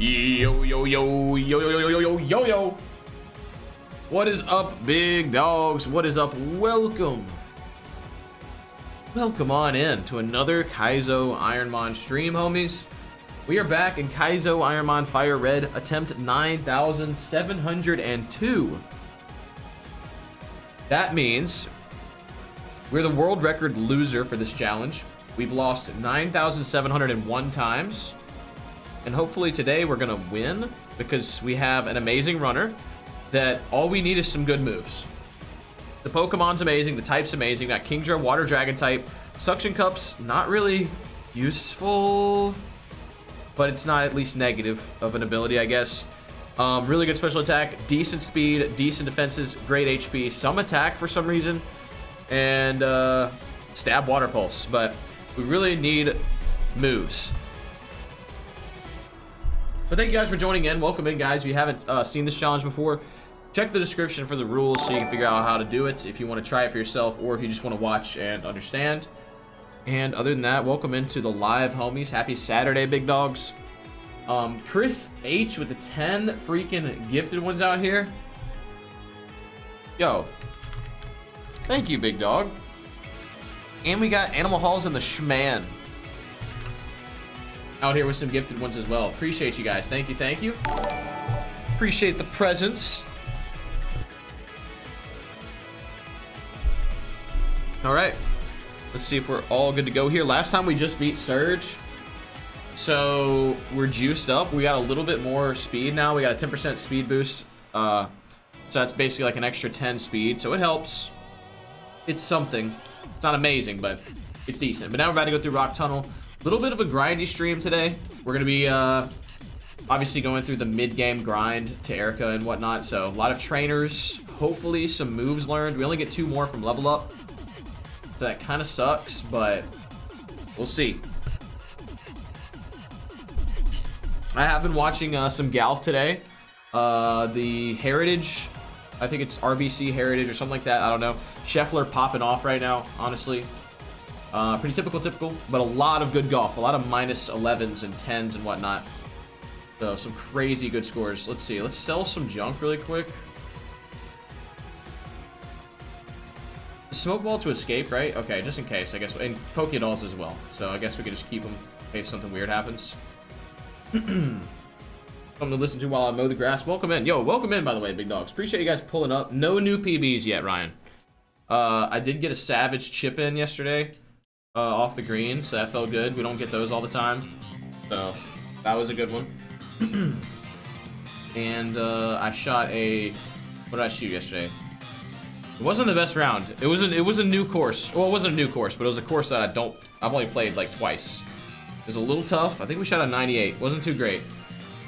Yo, yo, yo, yo, yo, yo, yo, yo, yo, yo. What is up, big dogs? What is up? Welcome. Welcome on in to another Kaizo Ironmon stream, homies. We are back in Kaizo Ironmon Fire Red, attempt 9702. That means we're the world record loser for this challenge. We've lost 9,701 times. And hopefully today we're going to win because we have an amazing runner that all we need is some good moves. The Pokemon's amazing, the type's amazing. Got Kingdra, Water Dragon type. Suction Cups, not really useful, but it's not at least negative of an ability, I guess. Um, really good special attack, decent speed, decent defenses, great HP, some attack for some reason, and uh, stab Water Pulse. But we really need moves. But thank you guys for joining in. Welcome in, guys. If you haven't uh, seen this challenge before, check the description for the rules so you can figure out how to do it if you want to try it for yourself or if you just want to watch and understand. And other than that, welcome into the live, homies. Happy Saturday, big dogs. Um, Chris H with the 10 freaking gifted ones out here. Yo. Thank you, big dog. And we got Animal Halls and the Schman out here with some gifted ones as well. Appreciate you guys. Thank you, thank you. Appreciate the presence. All right. Let's see if we're all good to go here. Last time we just beat Surge. So we're juiced up. We got a little bit more speed now. We got a 10% speed boost. Uh, so that's basically like an extra 10 speed. So it helps. It's something. It's not amazing, but it's decent. But now we're about to go through Rock Tunnel. A little bit of a grindy stream today. We're going to be uh, obviously going through the mid-game grind to Erica and whatnot. So a lot of trainers, hopefully some moves learned. We only get two more from level up. So that kind of sucks, but we'll see. I have been watching uh, some Galf today. Uh, the Heritage, I think it's RBC Heritage or something like that. I don't know. Scheffler popping off right now, honestly. Uh, pretty typical, typical, but a lot of good golf. A lot of minus 11s and 10s and whatnot. So some crazy good scores. Let's see. Let's sell some junk really quick. Smoke ball to escape, right? Okay, just in case, I guess. And Pokedolls as well. So I guess we can just keep them in case something weird happens. Something to listen to while I mow the grass. Welcome in. Yo, welcome in, by the way, big dogs. Appreciate you guys pulling up. No new PBs yet, Ryan. Uh, I did get a Savage chip in yesterday uh, off the green, so that felt good. We don't get those all the time. So that was a good one. and uh, I shot a... What did I shoot yesterday? It wasn't the best round. It was a, it was a new course. Well, it wasn't a new course, but it was a course that I don't... I've only played like twice. It was a little tough. I think we shot a 98. Wasn't too great.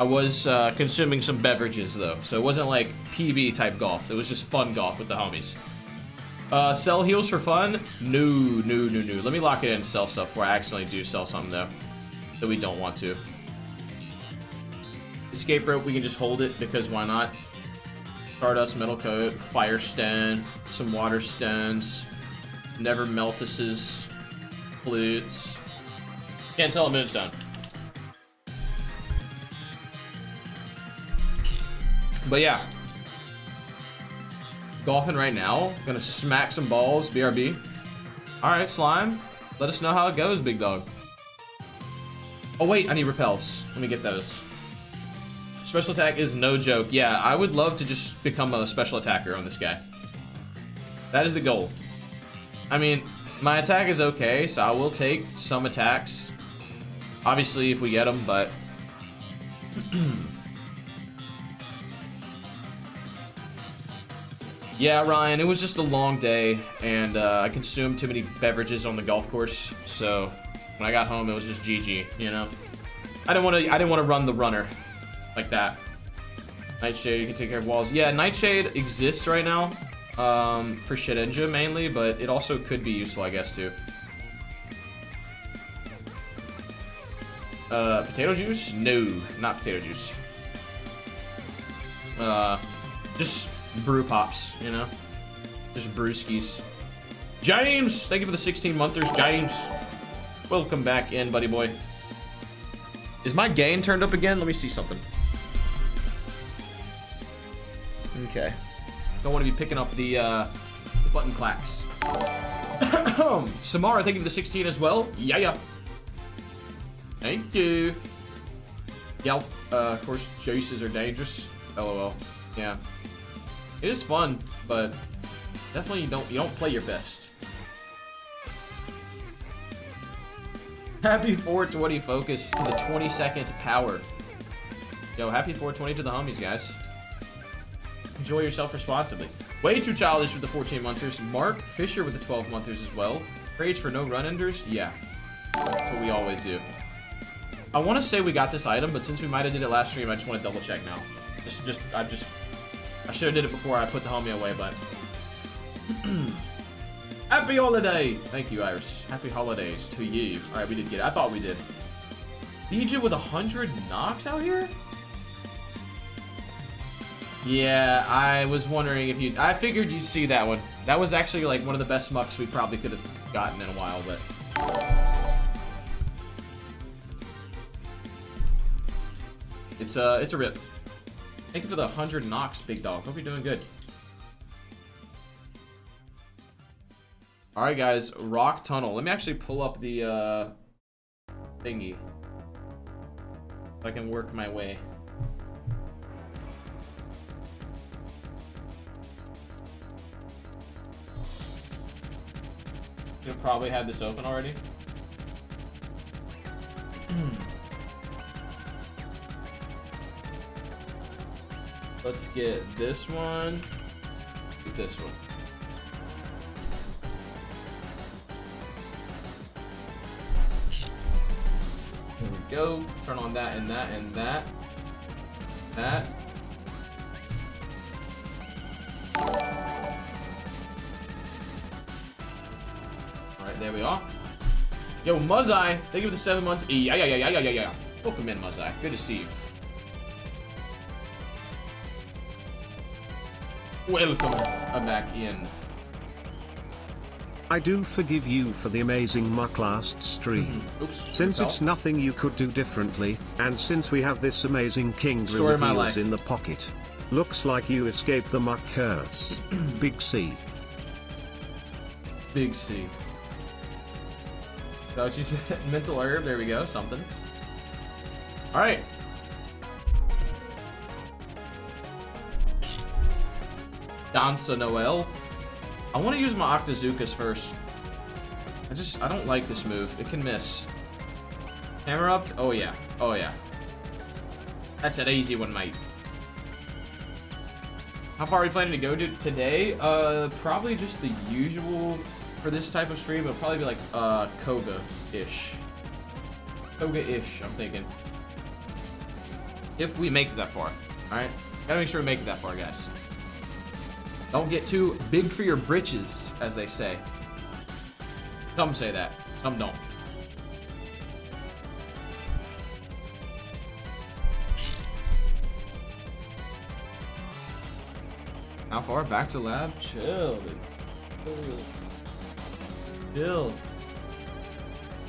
I was uh, consuming some beverages though, so it wasn't like PB type golf. It was just fun golf with the homies. Uh, sell heals for fun? No, no, no, no. Let me lock it in sell stuff before I accidentally do sell something though that we don't want to. Escape rope, we can just hold it because why not? Stardust, metal coat, fire stone, some water stones, never-melt ices, flutes. Can't sell a moonstone. But yeah, golfing right now. Gonna smack some balls, BRB. Alright, Slime. Let us know how it goes, big dog. Oh wait, I need repels. Let me get those. Special attack is no joke. Yeah, I would love to just become a special attacker on this guy. That is the goal. I mean, my attack is okay, so I will take some attacks. Obviously, if we get them, but... Yeah, Ryan, it was just a long day, and uh, I consumed too many beverages on the golf course, so when I got home, it was just GG, you know? I didn't want to I didn't want to run the runner like that. Nightshade, you can take care of walls. Yeah, Nightshade exists right now um, for Shedinja mainly, but it also could be useful, I guess, too. Uh, potato juice? No, not potato juice. Uh, just brew pops, you know? Just brewskis. James! Thank you for the 16 monthers, James. Welcome back in, buddy boy. Is my gain turned up again? Let me see something. Okay. Don't want to be picking up the, uh, the button clacks. Samara, thank you for the 16 as well. Yeah, yeah. Thank you. Yeah, uh, of course, chases are dangerous. LOL. Yeah. It is fun, but definitely you don't you don't play your best. Happy 420 focus to the 20 second power. Yo, happy 420 to the homies, guys. Enjoy yourself responsibly. Way too childish with the 14 monthers. Mark Fisher with the 12 monthers as well. Rage for no run enders. Yeah. That's what we always do. I want to say we got this item, but since we might have did it last stream, I just want to double check now. Just, just, I just, I should have did it before I put the homie away, but. Happy holiday! Thank you, Iris. Happy holidays to you. Alright, we did get it. I thought we did. Egypt with 100 knocks out here? Yeah, I was wondering if you... I figured you'd see that one. That was actually, like, one of the best mucks we probably could have gotten in a while, but... It's, uh, it's a rip. Thank you for the 100 knocks, big dog. Hope you're doing good. Alright, guys. Rock Tunnel. Let me actually pull up the, uh, thingy. If I can work my way. You'll probably have this open already. Let's get this one, this one. Here we go. Turn on that and that and that. That. Alright, there we are. Yo, Muzai, thank you for the seven months. Yeah, yeah, yeah, yeah, yeah, yeah, yeah. Welcome in, Muzai. Good to see you. Welcome uh, back in. I do forgive you for the amazing muck last stream. Mm-hmm. Oops. Since it's nothing you could do differently, and since we have this amazing king Story of my reveals in the pocket, looks like you escaped the muck curse. Big C. Big C. That what you said? Mental herb, there we go, something. Alright. Danza Noel. I want to use my Octazookas first. I just, I don't like this move. It can miss. Hammer up? Oh yeah. Oh yeah. That's an easy one, mate. How far are we planning to go to today? Uh, probably just the usual for this type of stream. It'll probably be like, uh, Koga-ish. Koga-ish, I'm thinking. If we make it that far. Alright? Gotta make sure we make it that far, guys. Don't get too big for your britches, as they say. Some say that. Some don't. How far back to lab? Chill, dude. Chill.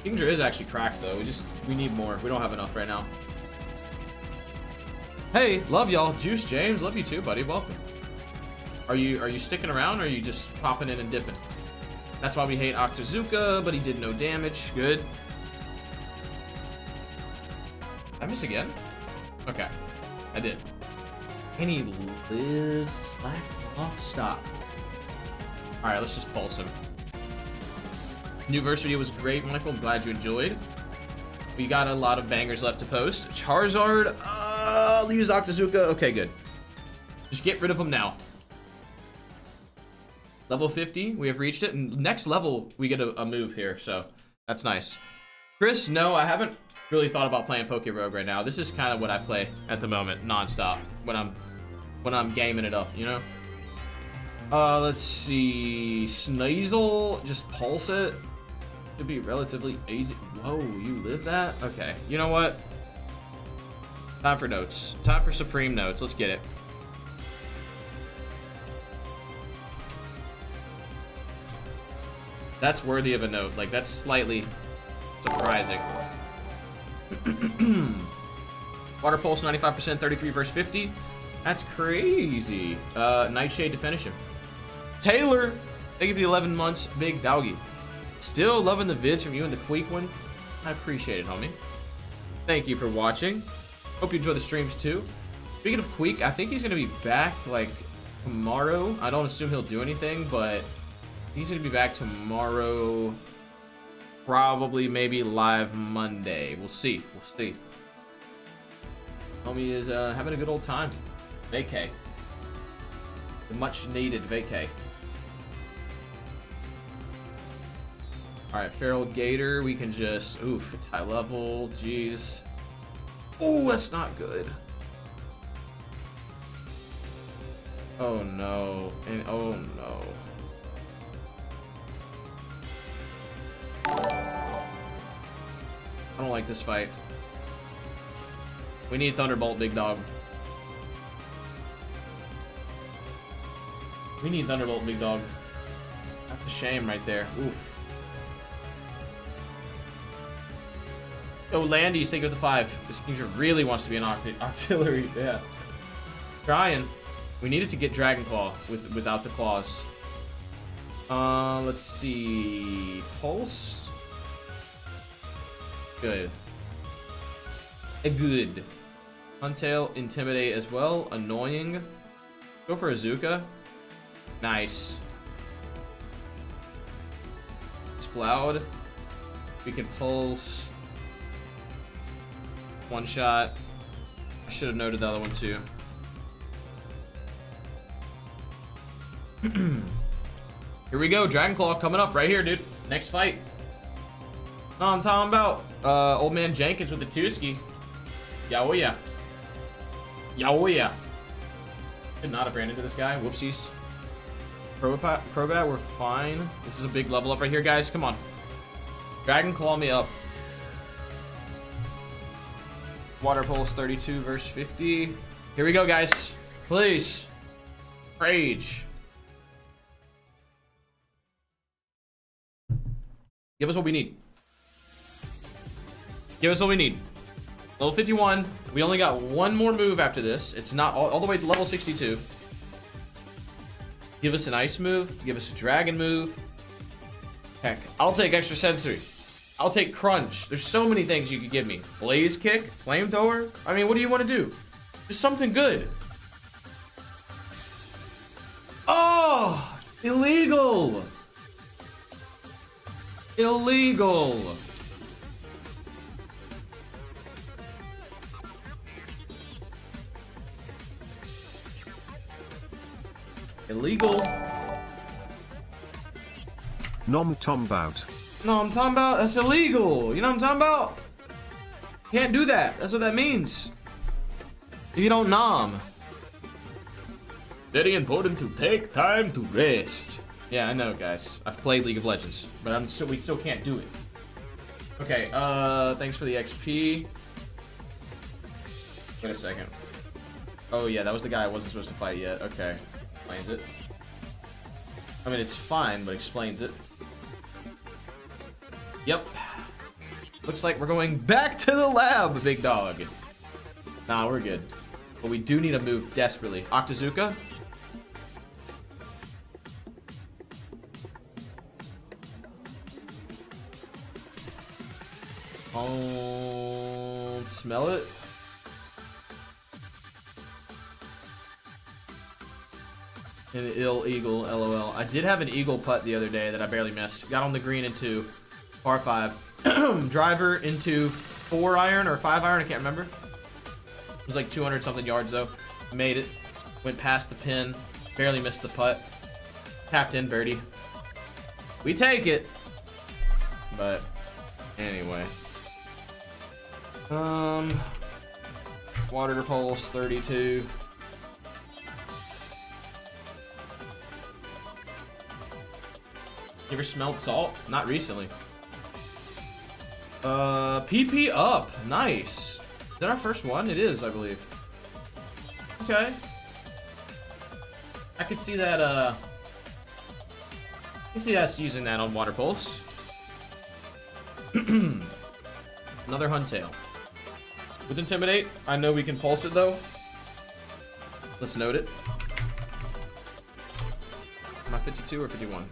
Kingdra is actually cracked though. We just we need more. We don't have enough right now. Hey, love y'all. Juice James, love you too, buddy. Welcome. Are you are you sticking around or are you just popping in and dipping? That's why we hate Octazooka, but he did no damage. Good. I miss again? Okay. I did. And he lives slack off stop. Alright, let's just pulse him. Video was great, Michael. I'm glad you enjoyed. We got a lot of bangers left to post. Charizard, uh, I'll use Octazooka. Okay, good. Just get rid of him now. Level 50, we have reached it. And next level, we get a, a move here, so that's nice. Chris, no, I haven't really thought about playing Poke Rogue right now. This is kind of what I play at the moment, nonstop, when I'm when I'm gaming it up, you know? Uh, let's see. Sneasel, just pulse it. Should be relatively easy. Whoa, you live that? Okay, you know what? Time for notes. Time for Supreme notes. Let's get it. That's worthy of a note. Like, that's slightly surprising. Water Pulse 95%, 33 versus 50. That's crazy. Uh, Nightshade to finish him. Taylor, thank you for the 11 months. Big doggy. Still loving the vids from you and the Queek one. I appreciate it, homie. Thank you for watching. Hope you enjoy the streams too. Speaking of Queek, I think he's going to be back like tomorrow. I don't assume he'll do anything, but he's going to be back tomorrow. Probably maybe live Monday. We'll see. We'll see. Homie is uh, having a good old time. Vacay. The much needed vacay. Alright, Feraligatr, we can just... Oof, it's high level. Jeez. Oh, that's not good. Oh no. And oh no. I don't like this fight. We need Thunderbolt, big dog. We need Thunderbolt, big dog. That's a shame right there. Oof. Oh, Landy, you stay with the five. This Kingser really wants to be an auxiliary. Yeah. Trying. We needed to get Dragon Claw with without the claws. Uh, let's see. Pulse. Good. A good. Huntail, Intimidate as well. Annoying. Go for Azuka. Nice. Exploud. We can pulse. One shot. I should have noted the other one too. here we go. Dragon Claw coming up right here, dude. Next fight. No, I'm talking about uh, old man Jenkins with the Tuski. Yeah, oh yeah. Yeah, oh yeah. Could not have ran into this guy. Whoopsies. Crobat, Crobat, we're fine. This is a big level up right here, guys. Come on. Dragon Claw me up. Water Pulse 32 verse 50. Here we go, guys. Please. Rage. Give us what we need. Give us what we need. Level 51. We only got one more move after this. It's not all, all the way to level 62. Give us an ice move. Give us a dragon move. Heck, I'll take extra sensory. I'll take Crunch. There's so many things you could give me. Blaze Kick? Flamethrower? I mean, what do you want to do? Just something good. Oh! Illegal! Illegal! Illegal. Nom Tom Bout. No, I'm talking about that's illegal. You know what I'm talking about? Can't do that. That's what that means. You don't nom. Very important to take time to rest. Yeah, I know, guys. I've played League of Legends, but I'm still we still can't do it. Okay, uh, thanks for the XP. Wait a second. Oh yeah, that was the guy I wasn't supposed to fight yet. Okay, explains it. I mean, it's fine, but explains it. Yep. Looks like we're going back to the lab, big dog. Nah, we're good. But we do need to move desperately. Octazooka? Smell it. An ill eagle, lol. I did have an eagle putt the other day that I barely missed. Got on the green into. Par five. Driver into four iron or five iron, I can't remember. It was like 200 something yards though. Made it. Went past the pin. Barely missed the putt. Tapped in birdie. We take it. But anyway. Um water pulse 32. You ever smelled salt? Not recently. Uh, PP up. Nice. Is that our first one? It is, I believe. Okay. I could see that, uh... I can see us using that on Water Pulse. Another Huntail. With Intimidate, I know we can pulse it though. Let's note it. Am I 52 or 51?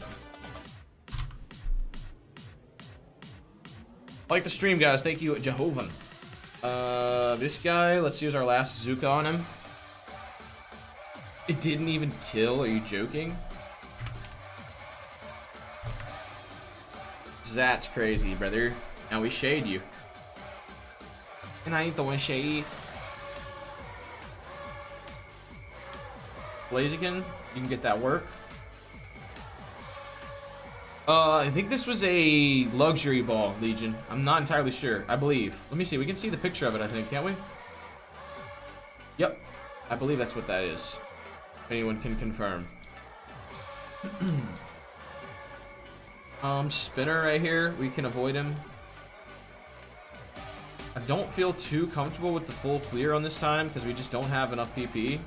Like the stream, guys. Thank you, Jehovah. Uh, this guy, let's use our last Zuka on him. It didn't even kill, are you joking? That's crazy, brother. Now we shade you. And I ain't the one shade. Blaziken, you can get that work. Uh, I think this was a luxury ball, Legion. I'm not entirely sure. I believe. Let me see. We can see the picture of it, I think, can't we? Yep. I believe that's what that is. Anyone can confirm. um, Spinner right here. We can avoid him. I don't feel too comfortable with the full clear on this time because we just don't have enough PP.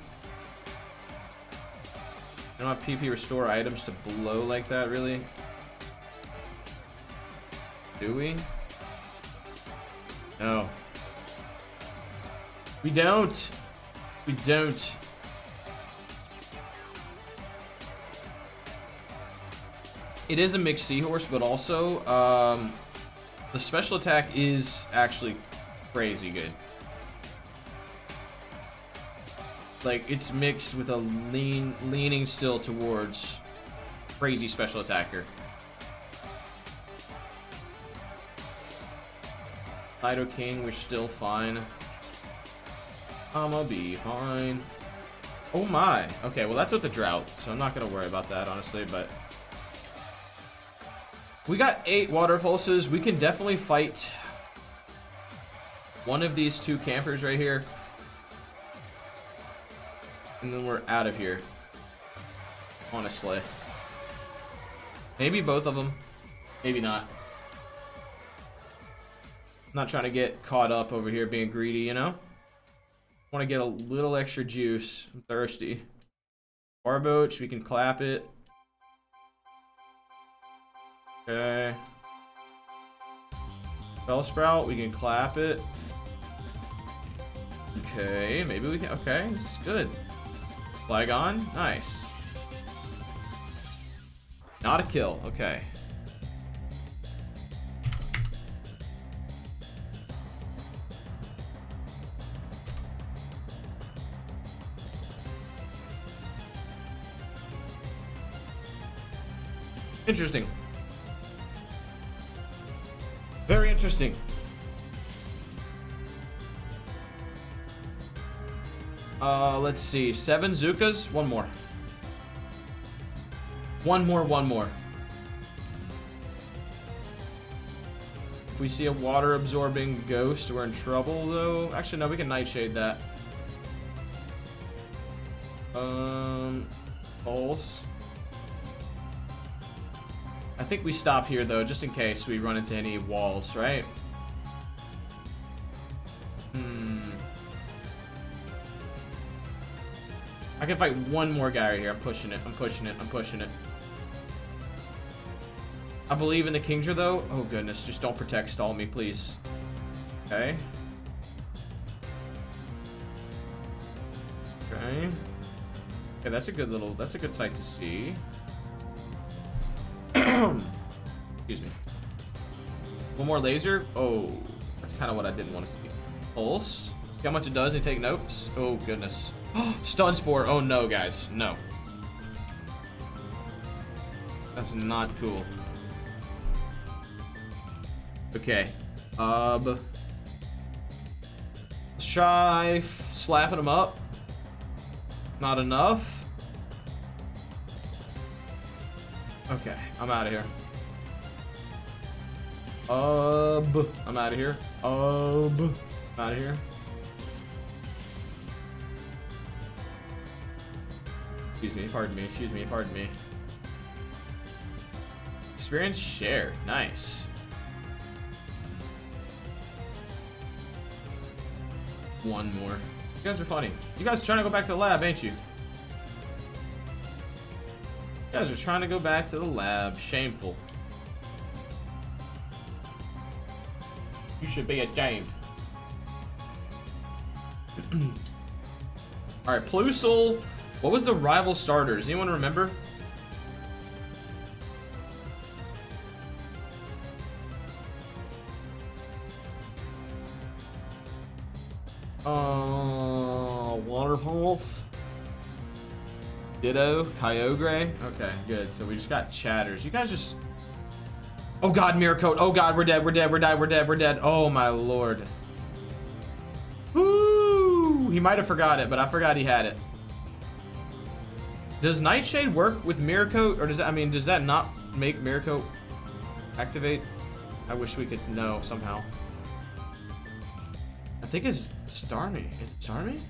I don't have PP restore items to blow like that, really. Do we? No. We don't. We don't. It is a mixed seahorse, but also um, the special attack is actually crazy good. Like it's mixed with a lean, leaning still towards crazy special attacker. King, we're still fine. I'ma be fine. Oh my. Okay, well that's with the drought, so I'm not gonna worry about that, honestly, but... We got eight water pulses. We can definitely fight one of these two campers right here. And then we're out of here. Honestly. Maybe both of them. Maybe not. Not trying to get caught up over here being greedy, you know? Want to get a little extra juice. I'm thirsty. Barboach, we can clap it. Okay. Bellsprout, we can clap it. Okay, maybe we can. Okay, this is good. Flygon, nice. Not a kill, okay. Interesting. Very interesting. Uh, let's see. Seven Zukas. One more. One more, one more. If we see a water absorbing ghost, we're in trouble though. Actually, no, we can nightshade that. Um, pulse. I think we stop here, though, just in case we run into any walls, right? I can fight one more guy right here. I'm pushing it. I'm pushing it. I'm pushing it. I believe in the Kingdra, though. Oh, goodness. Just don't protect stall me, please. Okay. Okay. Okay, that's a good little... That's a good sight to see. Excuse me. One more laser. Oh, that's kind of what I didn't want to see. Pulse. See how much it does and take notes? Oh, goodness. Stun Spore. Oh, no, guys. No. That's not cool. Okay. Um. Let's try slapping him up. Not enough. Okay, I'm out of here. Ub. I'm out of here. Ub. Out of here. Excuse me, pardon me, excuse me, pardon me. Experience share. Nice. One more. You guys are funny. You guys are trying to go back to the lab, ain't you? You guys are trying to go back to the lab. Shameful. You should be ashamed. All right, Plusle. What was the rival starter? Does anyone remember? Uh, water pulse. Ditto, Kyogre. Okay, good. So we just got chatters. You guys just. Oh god, Mirror Coat. Oh god, we're dead. We're dead. We're dead. We're dead. We're dead. Oh my lord. Woo! He might have forgot it, but I forgot he had it. Does Nightshade work with Mirror Coat, or does that? I mean, does that not make Mirror Coat activate? I wish we could know somehow. I think it's Starmie. Is it Starmie?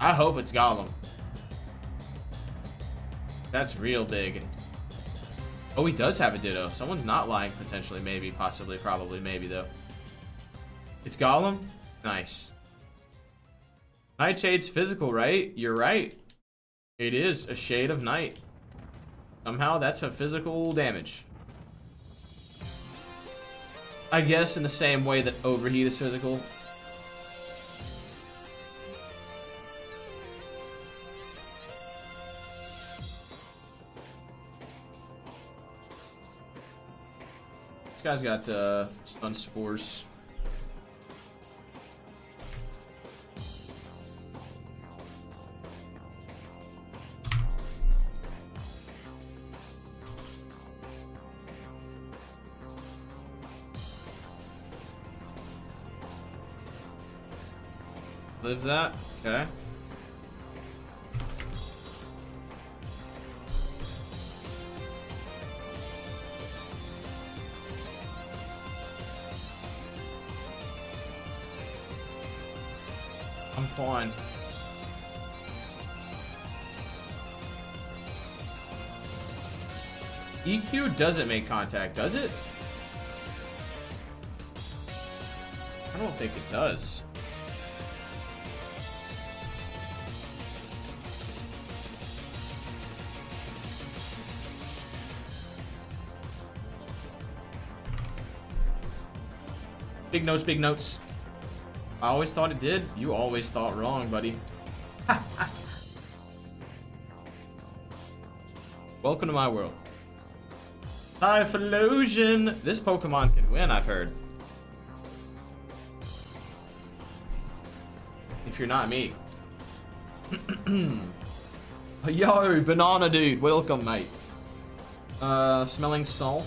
I hope it's Golem. That's real big. Oh, he does have a Ditto. Someone's not lying, potentially, maybe, possibly, probably, maybe, though. It's Golem? Nice. Nightshade's physical, right? You're right. It is a Shade of Night. Somehow, that's a physical damage. I guess in the same way that Overheat is physical, This guy's got uh, stun spores. Lives that? Okay. I'm fine. EQ doesn't make contact, does it? I don't think it does. Big notes, big notes. I always thought it did. You always thought wrong, buddy. Welcome to my world. Typhlosion! This Pokemon can win, I've heard. If you're not me. Yo, banana dude, welcome, mate. Uh, smelling salt.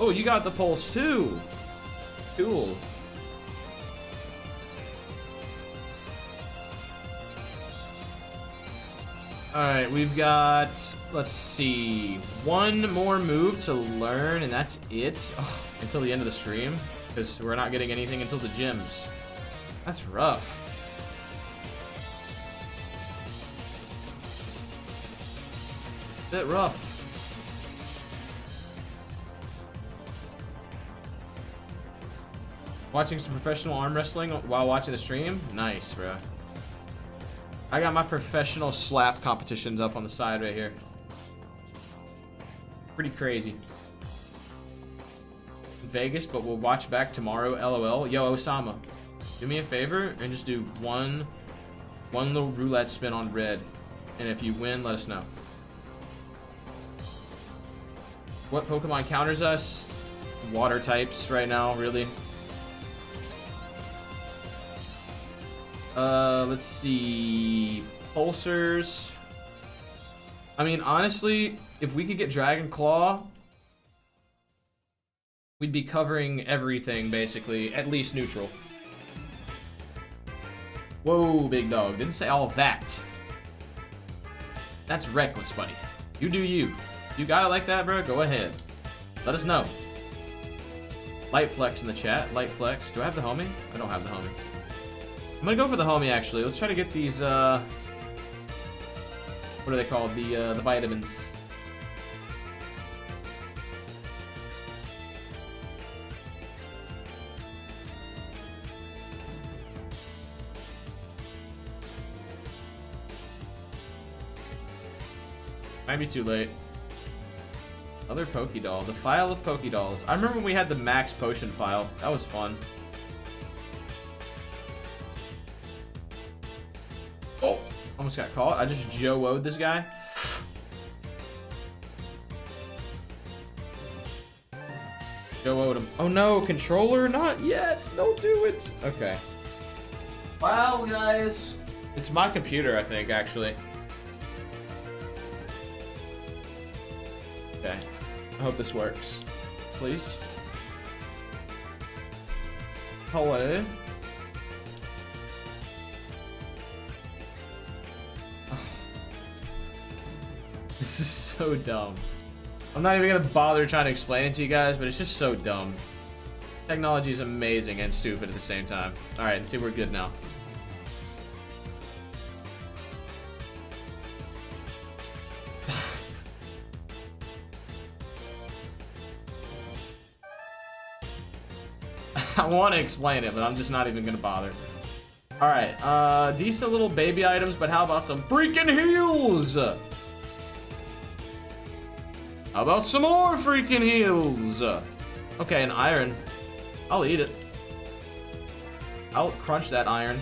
Oh, you got the pulse too. Cool. Alright, we've got, let's see, one more move to learn, and that's it oh, until the end of the stream, because we're not getting anything until the gyms. That's rough. Bit rough. Watching some professional arm wrestling while watching the stream? Nice, bro. I got my professional slap competitions up on the side right here. Pretty crazy. Vegas, but we'll watch back tomorrow. LOL. Yo, Osama, do me a favor and just do one, one little roulette spin on red. And if you win, let us know. What Pokemon counters us? Water types right now, really. Uh, let's see. Pulsers. I mean, honestly, if we could get Dragon Claw, we'd be covering everything, basically. At least neutral. Whoa, big dog. Didn't say all that. That's reckless, buddy. You do you. You got it like that, bro? Go ahead. Let us know. Light Flex in the chat. Light Flex. Do I have the homie? I don't have the homie. I'm gonna go for the homie, actually. Let's try to get these, uh... What are they called? The, uh, the vitamins. Might be too late. Other Pokédoll. The file of Pokédolls. I remember when we had the max potion file. That was fun. Almost got caught. I just Joe woed this guy. Joe owed him. Oh no, controller? Not yet. Don't do it. Okay. Wow, guys. It's my computer, I think, actually. Okay. I hope this works. Please. Hello. This is so dumb. I'm not even gonna bother trying to explain it to you guys, but it's just so dumb. Technology is amazing and stupid at the same time. Alright, let's see we're good now. I want to explain it, but I'm just not even gonna bother. Alright, uh, decent little baby items, but how about some freaking heals? How about some more freaking heals? Okay, an iron. I'll eat it. I'll crunch that iron.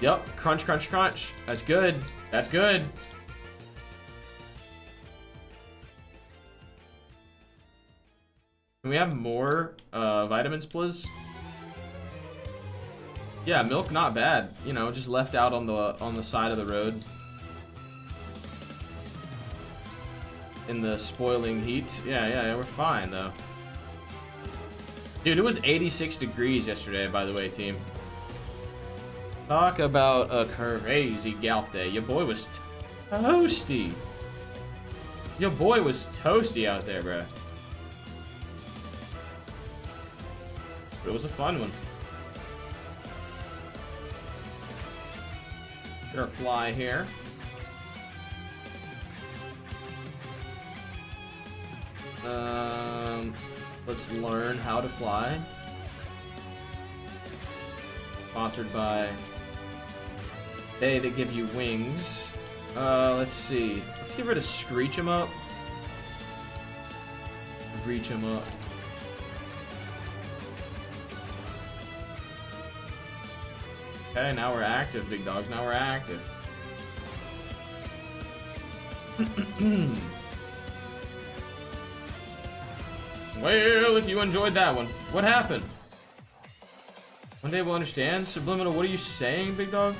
Yep, crunch, crunch, crunch. That's good. That's good. Can we have more uh, vitamins, please? Yeah, milk not bad. You know, just left out on the on the side of the road. In the spoiling heat. Yeah, yeah, we're fine though. Dude, it was 86 degrees yesterday, by the way, team. Talk about a crazy golf day. Your boy was toasty. Your boy was toasty out there, bro. But it was a fun one. Our fly here. Um, let's learn how to fly. Sponsored by They That Give You Wings. Uh, let's see. Let's get rid of Screech 'em Up. Reach 'em up. Okay, now we're active, big dogs. Now we're active. well, if you enjoyed that one, what happened? One day we'll understand. Subliminal, what are you saying, big dog?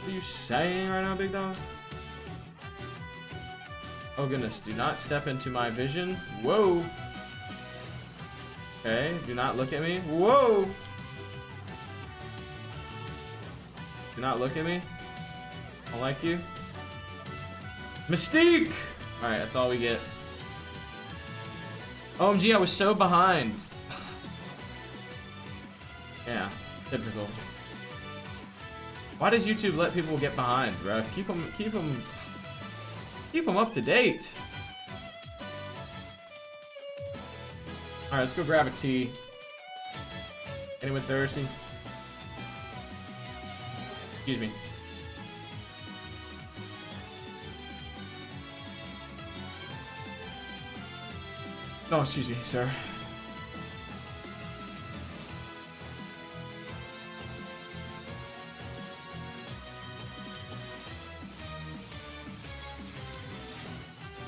What are you saying right now, big dog? Oh goodness, do not step into my vision. Whoa. Okay, do not look at me. Whoa. Do not look at me. I like you. Mystique! Alright, that's all we get. OMG, I was so behind. yeah, typical. Why does YouTube let people get behind, bro? Keep them, keep them, keep them up to date. All right, let's go grab a tea. Anyone thirsty? Excuse me. Oh, excuse me, sir.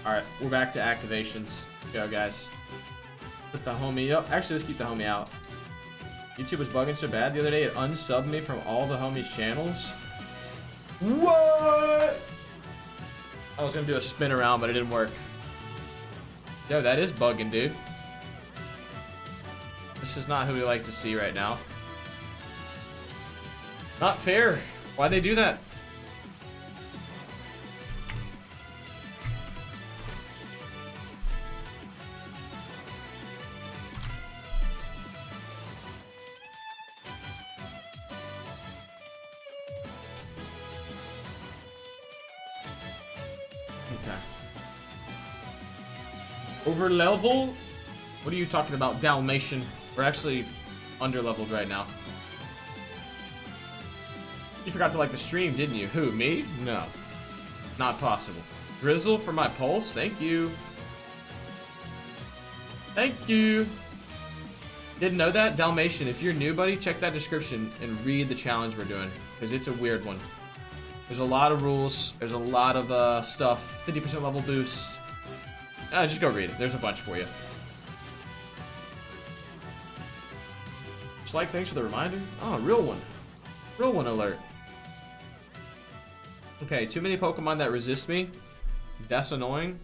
Alright, we're back to activations. Go, guys. Put the homie up. Actually, let's keep the homie out. YouTube was bugging so bad the other day, it unsubbed me from all the homies' channels. What? I was gonna do a spin around, but it didn't work. Yo, that is bugging, dude. This is not who we like to see right now. Not fair. Why'd they do that? Over level? What are you talking about, Dalmatian? We're actually under leveled right now. You forgot to like the stream, didn't you? Who, me? No. Not possible. Drizzle for my pulse? Thank you. Thank you. Didn't know that? Dalmatian, if you're new, buddy, check that description and read the challenge we're doing. Because it's a weird one. There's a lot of rules. There's a lot of uh, stuff. 50% level boost. Uh, just go read it. There's a bunch for you. Just like, thanks for the reminder. Oh, real one. Real one alert. Okay, too many Pokemon that resist me. That's annoying.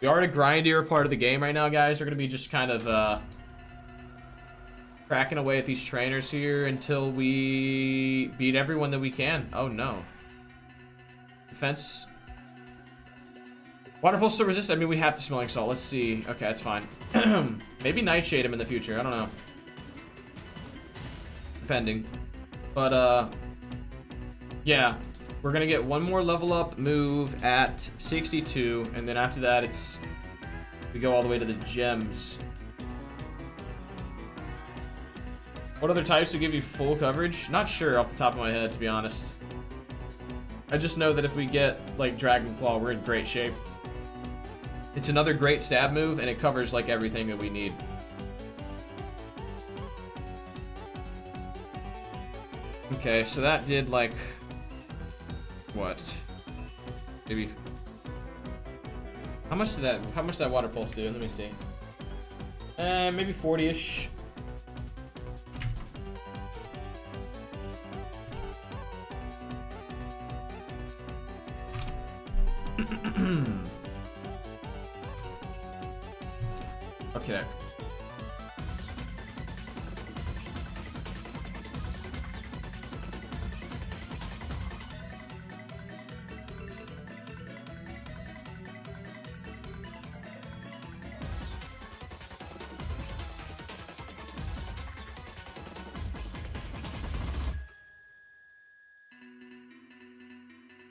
We are at a grindier part of the game right now, guys. We're going to be just kind of uh, cracking away at these trainers here until we beat everyone that we can. Oh, no. Defense. Water Pulse still resist? I mean, we have to Smelling Salt. Let's see. Okay, that's fine. Maybe Nightshade him in the future. I don't know. Depending. But, uh... Yeah, we're gonna get one more level up move at 62, and then after that, it's we go all the way to the gems. What other types would give you full coverage? Not sure off the top of my head, to be honest. I just know that if we get, like, Dragon Claw, we're in great shape. It's another great stab move, and it covers, like, everything that we need. Okay, so that did, like, what? Maybe. How much did that? How much did that water pulse do? Let me see. Uh, maybe 40-ish. okay.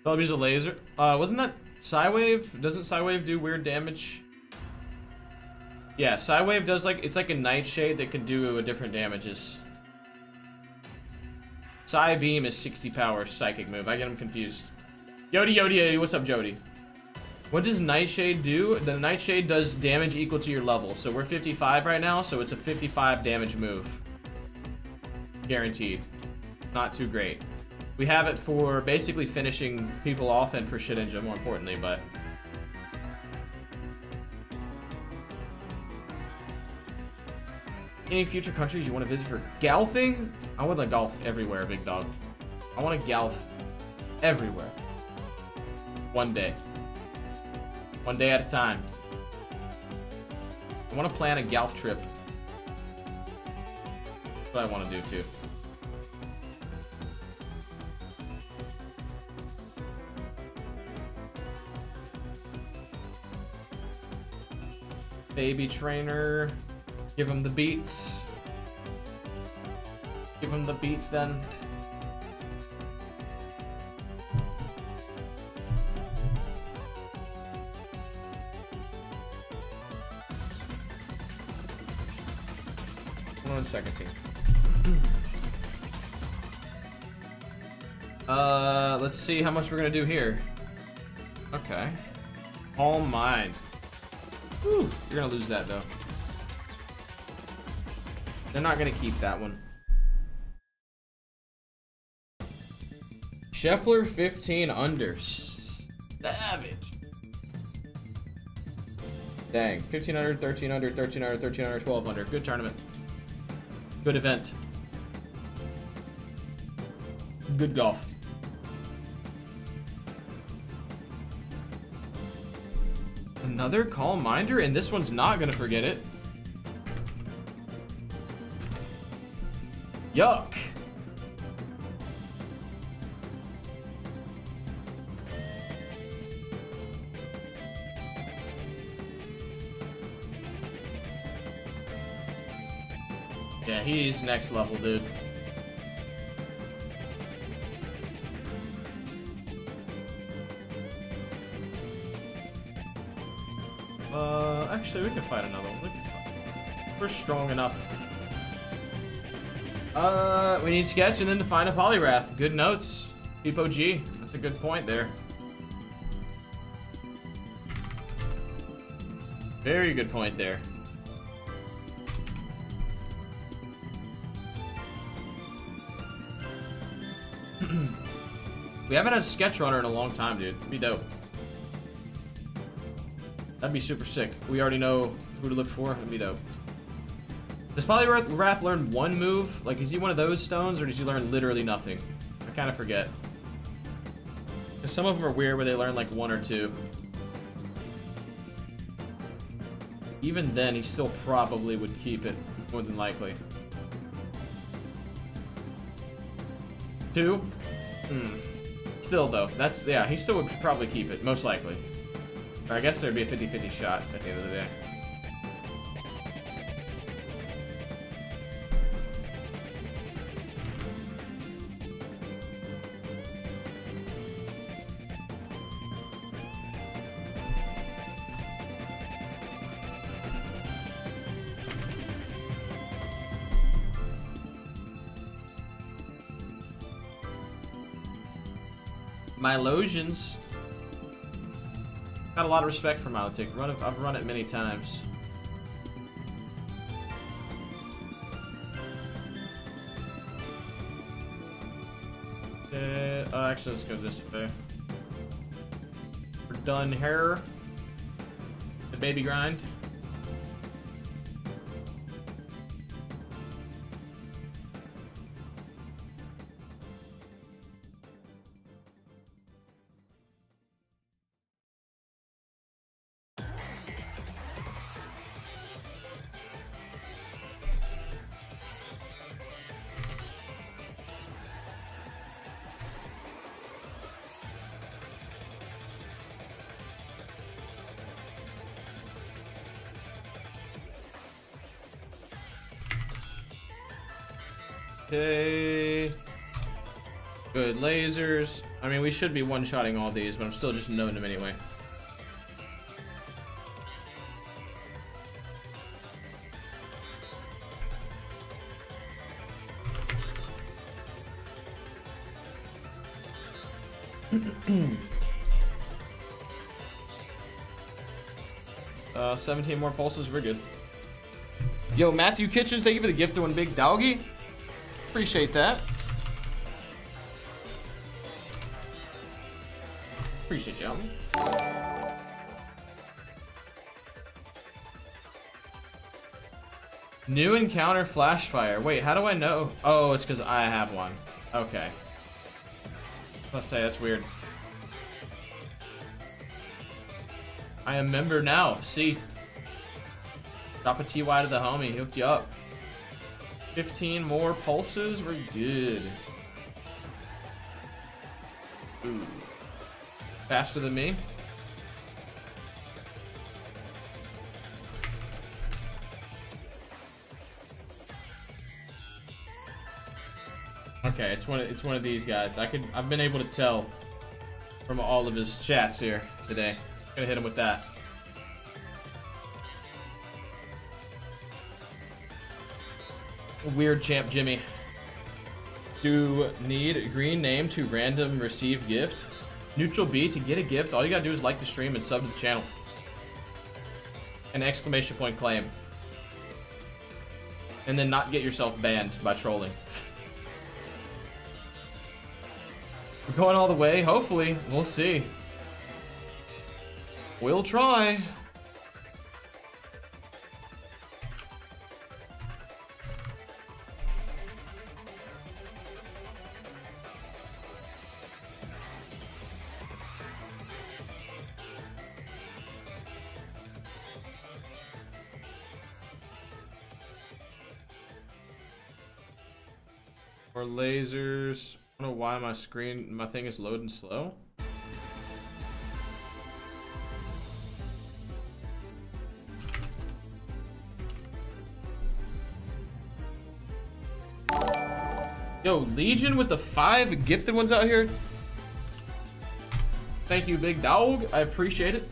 I'll use a laser. Uh, wasn't that Psywave? Doesn't Psywave do weird damage? Yeah, Psywave does like, it's like a Nightshade that can do a different damages. Psy Beam is 60 power psychic move. I get him confused. Yodi, Yodi, Yodi, what's up, Jody? What does Nightshade do? The Nightshade does damage equal to your level. So we're 55 right now, so it's a 55 damage move. Guaranteed. Not too great. We have it for basically finishing people off and for shit Shedinja, more importantly, but... Any future countries you want to visit for golfing? I want to golf everywhere, big dog. I want to golf everywhere. One day. One day at a time. I want to plan a golf trip. That's what I want to do, too. Baby trainer. Give him the beats. Give him the beats then. One second, team. Uh, let's see how much we're gonna do here. Okay. All mine. You're gonna lose that though. They're not gonna keep that one. Scheffler 15 under. Savage. Dang. 1500, 1300, 1300, 1300, 1200. Good tournament. Good event. Good golf. Another Calm Minder? And this one's not gonna forget it. Yuck. Yeah, he's next level, dude. Actually, we can fight another one. We're strong enough. Uh, we need Sketch and then to find a Poliwrath. Good notes. Peepo G. That's a good point there. Very good point there. we haven't had a sketch runner in a long time, dude. It'd be dope. That'd be super sick. We already know who to look for. That'd be dope. Does Poliwrath learn one move? Like, is he one of those stones, or does he learn literally nothing? I kind of forget. Because some of them are weird where they learn, like, one or two. Even then, he still probably would keep it, more than likely. Two? Hmm. Still, though, that's, yeah, he still would probably keep it, most likely. I guess there'd be a 50-50 shot at the end of the day. Milosions. Got a lot of respect for Milotic. Run I've run it many times. Uh, oh, actually, let's go this way. We're done here. The baby grind. Okay. Good lasers. I mean, we should be one-shotting all these, but I'm still just knowing them anyway. uh, 17 more pulses, we're good. Yo, Matthew Kitchen, thank you for the gift to one big doggy. Appreciate that. Appreciate you. New encounter flash fire. Wait, how do I know? Oh, it's because I have one. Okay. Let's say that's weird. I am member now. See. Drop a TY to the homie. He Hooked you up. 15 more pulses, we're good. Ooh. Faster than me. Okay, it's one of, it's one of these guys. I could I've been able to tell from all of his chats here today. Gonna hit him with that. Weird champ Jimmy. Do need green name to random receive gift. Neutral B to get a gift. All you gotta do is like the stream and sub to the channel. An exclamation point claim. And then not get yourself banned by trolling. We're going all the way. Hopefully. We'll see. We'll try. Why my screen, my thing is loading slow. Yo, Legion with the five gifted ones out here. Thank you, big dog. I appreciate it.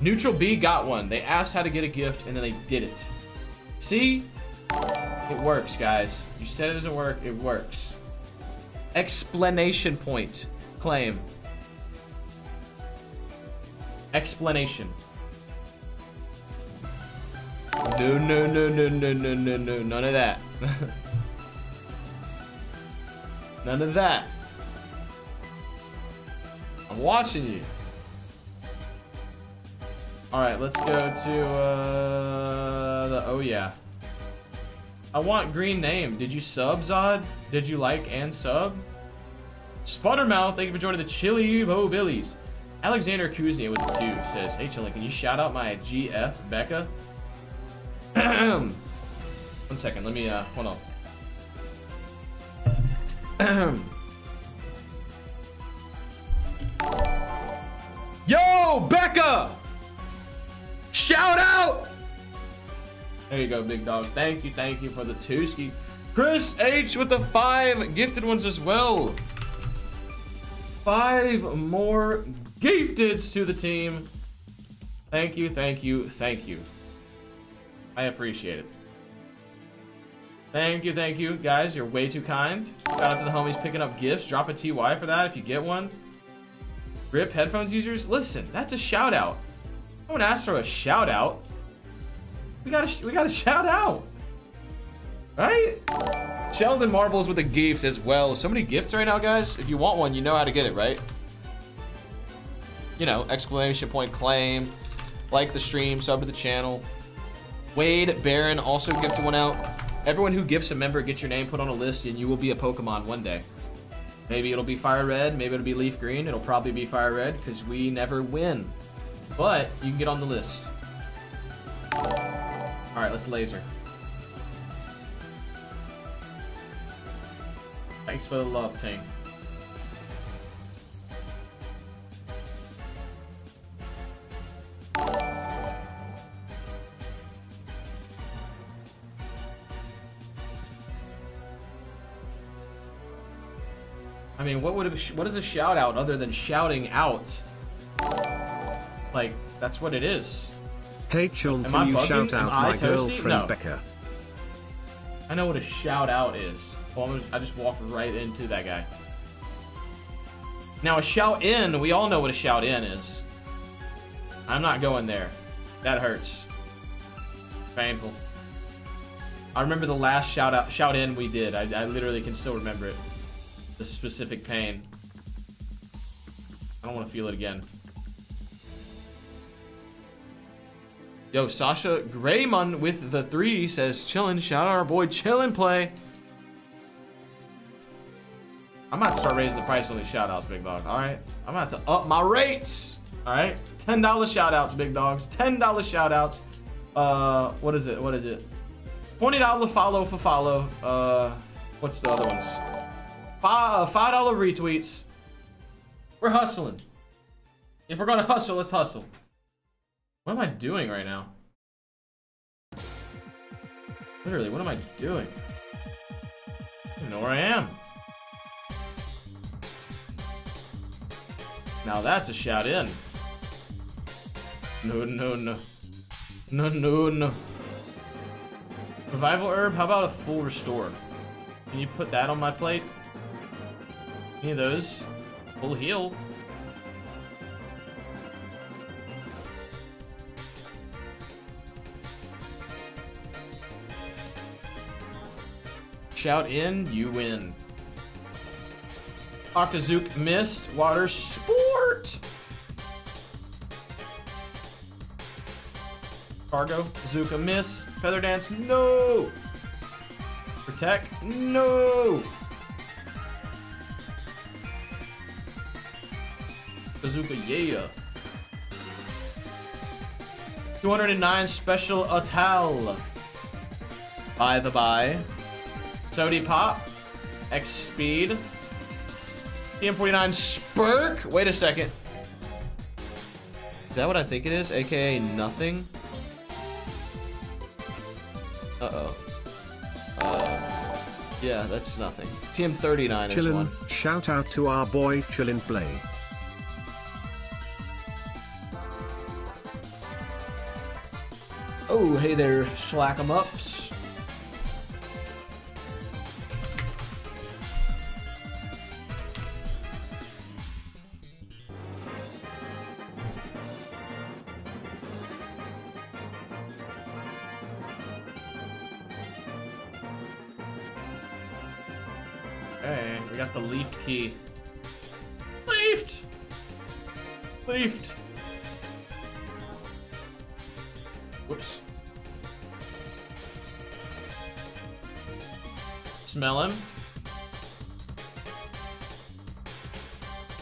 Neutral B got one. They asked how to get a gift, and then they did it. See? It works, guys. You said it doesn't work. It works. Explanation point. Claim. Explanation. No, no, no, no, no, no, no, no. None of that. None of that. I'm watching you. All right, let's go to uh, the. Oh yeah. I want green name. Did you sub, Zod? Did you like and sub? Sputtermouth, thank you for joining the Chili Bo Billies. Alexander Kuznia with the two says, Hey Chili, can you shout out my GF Becca? One second, let me, uh, hold on. Yo, Becca! Shout out! There you go, big dog. Thank you, thank you for the two-ski. Chris H with the five gifted ones as well. Five more gifteds to the team. Thank you, thank you, thank you. I appreciate it. Thank you, thank you, guys. You're way too kind. Shout out to the homies picking up gifts. Drop a TY for that if you get one. Rip headphones users. Listen, that's a shout out. No one asked for a shout out. We got a we got a shout out, right? Sheldon Marbles with a gift as well. So many gifts right now, guys. If you want one, you know how to get it, right? You know, exclamation point claim, like the stream, sub to the channel. Wade Baron also gifted one out. Everyone who gifts a member gets your name put on a list, and you will be a Pokemon one day. Maybe it'll be Fire Red, maybe it'll be Leaf Green. It'll probably be Fire Red because we never win. But you can get on the list. All right, let's laser. Thanks for the love, team. I mean, what would it, what is a shout out other than shouting out? Like, that's what it is. Hey Chun, Am can I you bugging? shout out my toasty? girlfriend No. Becca? I know what a shout out is. Well, I just walked right into that guy. Now, a shout in, we all know what a shout in is. I'm not going there. That hurts. Painful. I remember the last shout out, shout in we did. I, I literally can still remember it. The specific pain. I don't want to feel it again. Yo, Sasha Grayman with the three says, chillin', shout out our boy Chillin' Play. I'm about to start raising the price on these shout outs, big dog, alright? I'm about to up my rates, alright? $10 shout outs, big dogs. $10 shout outs. Uh, what is it? What is it? $20 follow for follow. Uh, what's the other ones? Five, $5 retweets. We're hustling. If we're gonna hustle, let's hustle. What am I doing right now? Literally, what am I doing? I don't know where I am. Now that's a shout in. No, no, no. No, no, no. Revival herb, how about a full restore? Can you put that on my plate? Any of those? Full heal. Shout in, you win. Octozook missed. Water sport. Cargo. Zuka miss. Feather dance. No. Protect. No. Bazooka. Yeah. 209 special Atal. By the by. Sody Pop. X Speed. TM49 Spurk. Wait a second. Is that what I think it is? AKA nothing? Uh-oh. Uh, yeah, that's nothing. TM39 is one. Chillin', shout out to our boy Chillin' Play. Oh, hey there, slack 'em ups. Got the leafed key. Leafed! Leafed. Whoops. Smell him.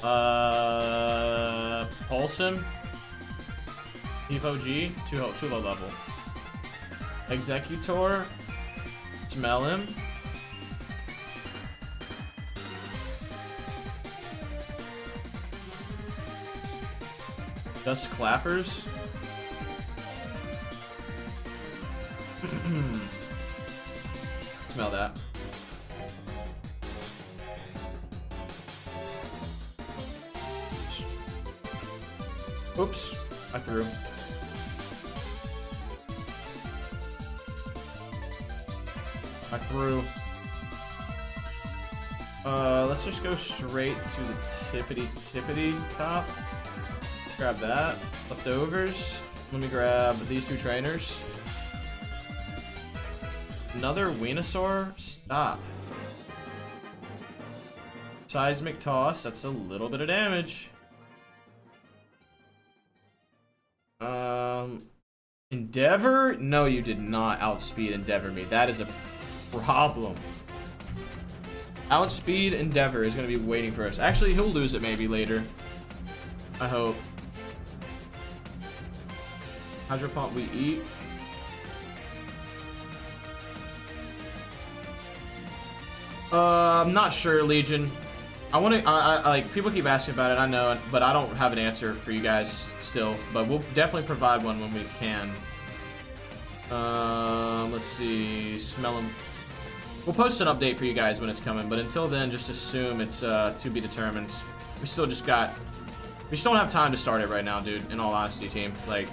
Uh, pulse him. Evo G, too, too low level. Exeggutor. Smell him. Dust clappers. Smell that. Oops, I threw. I threw. Uh, let's just go straight to the tippity tippity top. Grab that. Leftovers. Let me grab these two trainers. Another Venusaur? Stop. Seismic toss. That's a little bit of damage. Um, Endeavor? No, you did not outspeed Endeavor me. That is a problem. Outspeed Endeavor is going to be waiting for us. Actually, he'll lose it maybe later. I hope. Hydro Pump we eat. Uh, I'm not sure, Legion. I want to, I, I, like, people keep asking about it, I know, but I don't have an answer for you guys still. But we'll definitely provide one when we can. Um, let's see, smell them. We'll post an update for you guys when it's coming, but until then, just assume it's uh, to be determined. We still just got, we just don't have time to start it right now, dude, in all honesty, team. Like,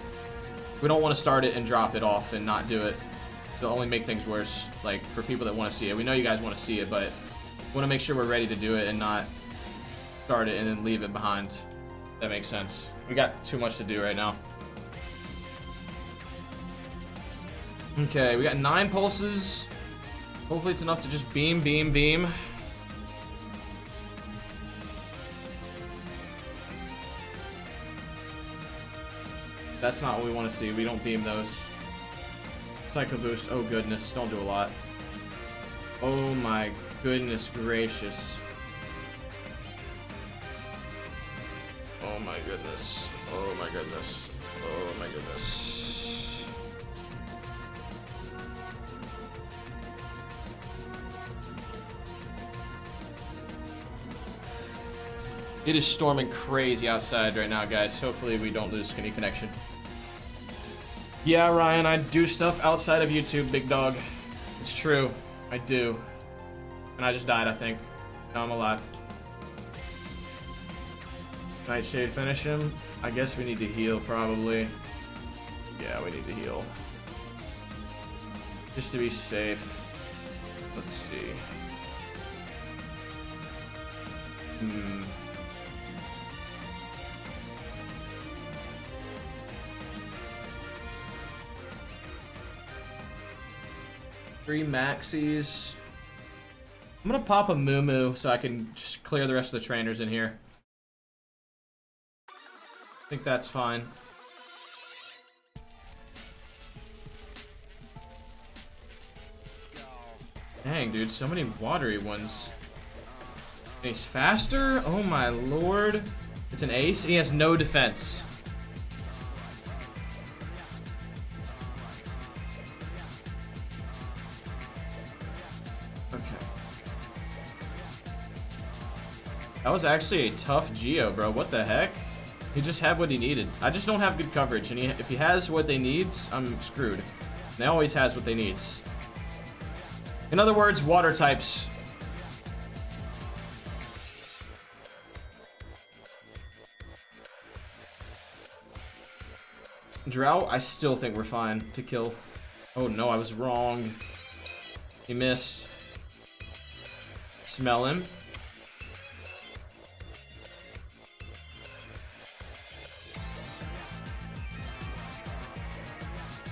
we don't want to start it and drop it off and not do it. It'll only make things worse, like, for people that want to see it. We know you guys want to see it, but want to make sure we're ready to do it and not start it and then leave it behind. That makes sense. We got too much to do right now. Okay, we got nine pulses. Hopefully it's enough to just beam, beam, beam. That's not what we want to see. We don't beam those. Psycho Boost. Oh, goodness. Don't do a lot. Oh, my goodness gracious. Oh, my goodness. Oh, my goodness. Oh, my goodness. It is storming crazy outside right now, guys. Hopefully we don't lose any connection. Yeah, Ryan, I do stuff outside of YouTube, big dog. It's true. I do. And I just died, I think. Now I'm alive. Nightshade finish him? I guess we need to heal, probably. Yeah, we need to heal. Just to be safe. Let's see. Hmm. Three maxis. I'm gonna pop a Moo Moo so I can just clear the rest of the trainers in here. I think that's fine. Dang, dude, so many watery ones. Ace faster? Oh my lord. It's an ace? He has no defense. That was actually a tough Geo, bro. What the heck? He just had what he needed. I just don't have good coverage, and he, if he has what they needs, I'm screwed. He always has what they needs. In other words, water types. Drought, I still think we're fine to kill. Oh no, I was wrong. He missed. Smell him.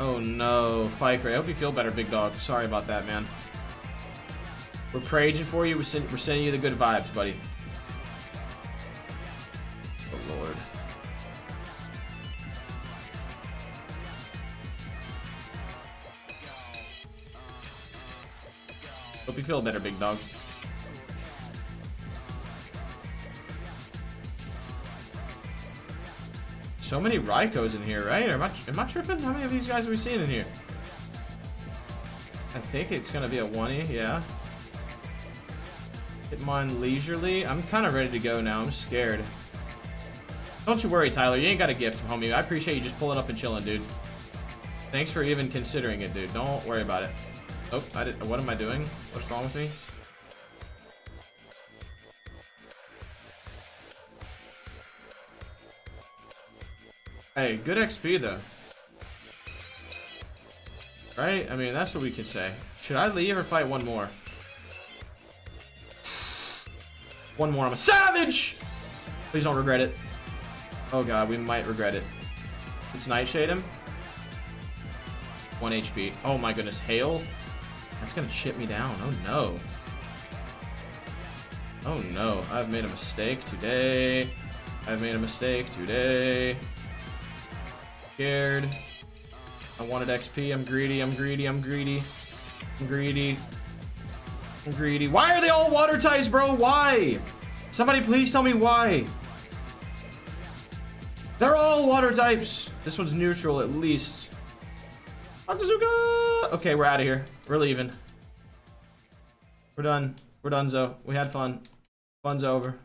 Oh no, Fikray, I hope you feel better, big dog. Sorry about that, man. We're praying for you. We're, send, we're sending you the good vibes, buddy. Oh, Lord. Hope you feel better, big dog. So many Raikous in here, right? Am I, am I tripping? How many of these guys have we seen in here? I think it's gonna be a 1E, yeah. Hitmon leisurely. I'm kind of ready to go now. I'm scared. Don't you worry, Tyler. You ain't got a gift, homie. I appreciate you just pulling up and chilling, dude. Thanks for even considering it, dude. Don't worry about it. Oh, I did. What am I doing? What's wrong with me? Hey, good XP though. Right? I mean, that's what we can say. Should I leave or fight one more? One more. I'm a savage! Please don't regret it. Oh god, we might regret it. It's Nightshade him. 1 HP. Oh my goodness, Hail? That's gonna chip me down. Oh no. Oh no, I've made a mistake today. I've made a mistake today. Scared. I wanted XP. I'm greedy. I'm greedy. I'm greedy. I'm greedy. I'm greedy. Why are they all water types, bro? Why? Somebody please tell me why. They're all water types. This one's neutral at least. Octazooka! Okay, we're out of here. We're leaving. We're done. We're done, Zo. We had fun. Fun's over.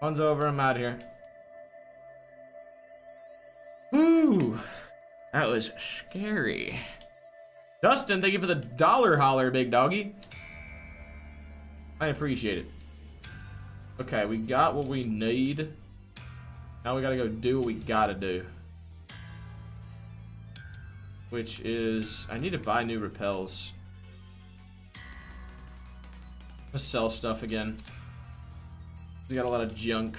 Fun's over. I'm out of here. Whew. That was scary. Dustin, thank you for the dollar holler, big doggy. I appreciate it. Okay, we got what we need. Now we gotta go do what we gotta do. Which is, I need to buy new repels. Let's sell stuff again. We got a lot of junk.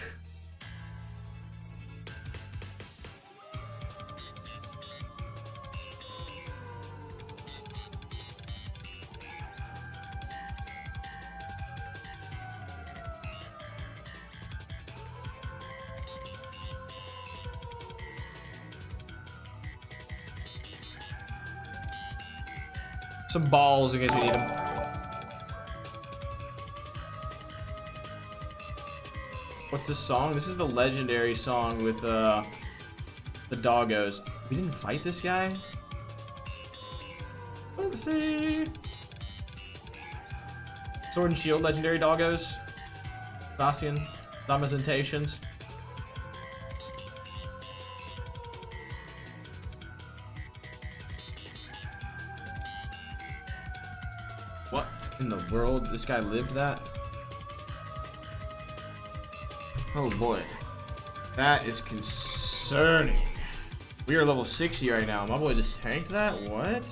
Some balls in case we need them. What's this song? This is the legendary song with uh, the doggos. We didn't fight this guy? Oopsie. Sword and Shield legendary doggos. Zacian. Damazentations. This guy lived that? Oh boy. That is concerning. We are level 60 right now. My boy just tanked that? What?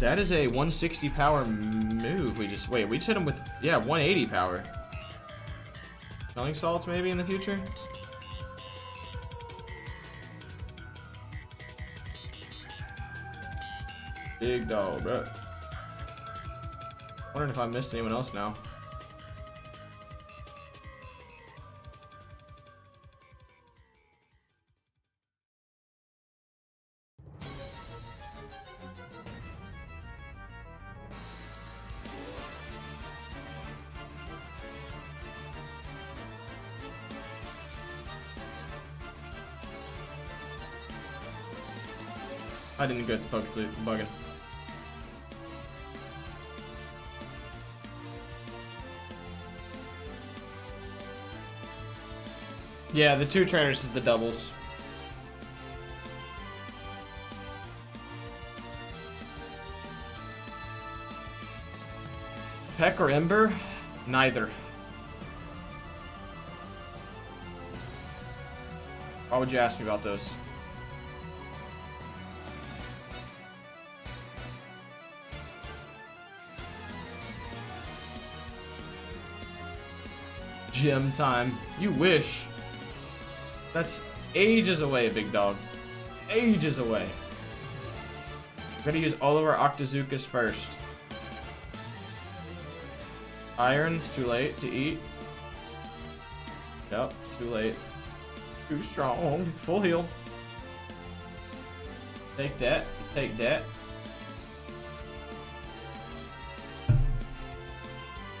That is a 160 power move. We just wait. We just hit him with yeah 180 power. Smelling salts maybe in the future. Big dog, bro. Wondering if I missed anyone else now. I didn't get the bugging. Yeah, the two trainers is the doubles. Peck or Ember? Neither. Why would you ask me about those? Gym time. You wish. That's ages away, big dog. Ages away. We're gonna use all of our Octazookas first. Iron's too late to eat. Yep, too late. Too strong. Full heal. Take that. Take that.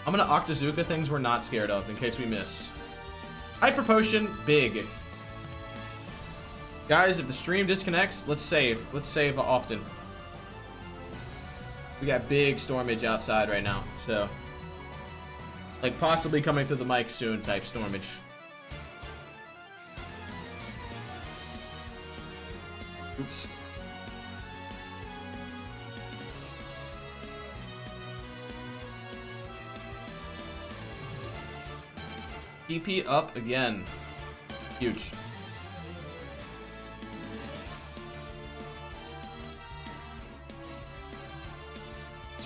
I'm gonna Octazooka things we're not scared of in case we miss. Hyper Potion, big. Guys, if the stream disconnects, let's save. Let's save often. We got big stormage outside right now, so... Like, possibly coming to the mic soon type stormage. Oops. PP up again. Huge.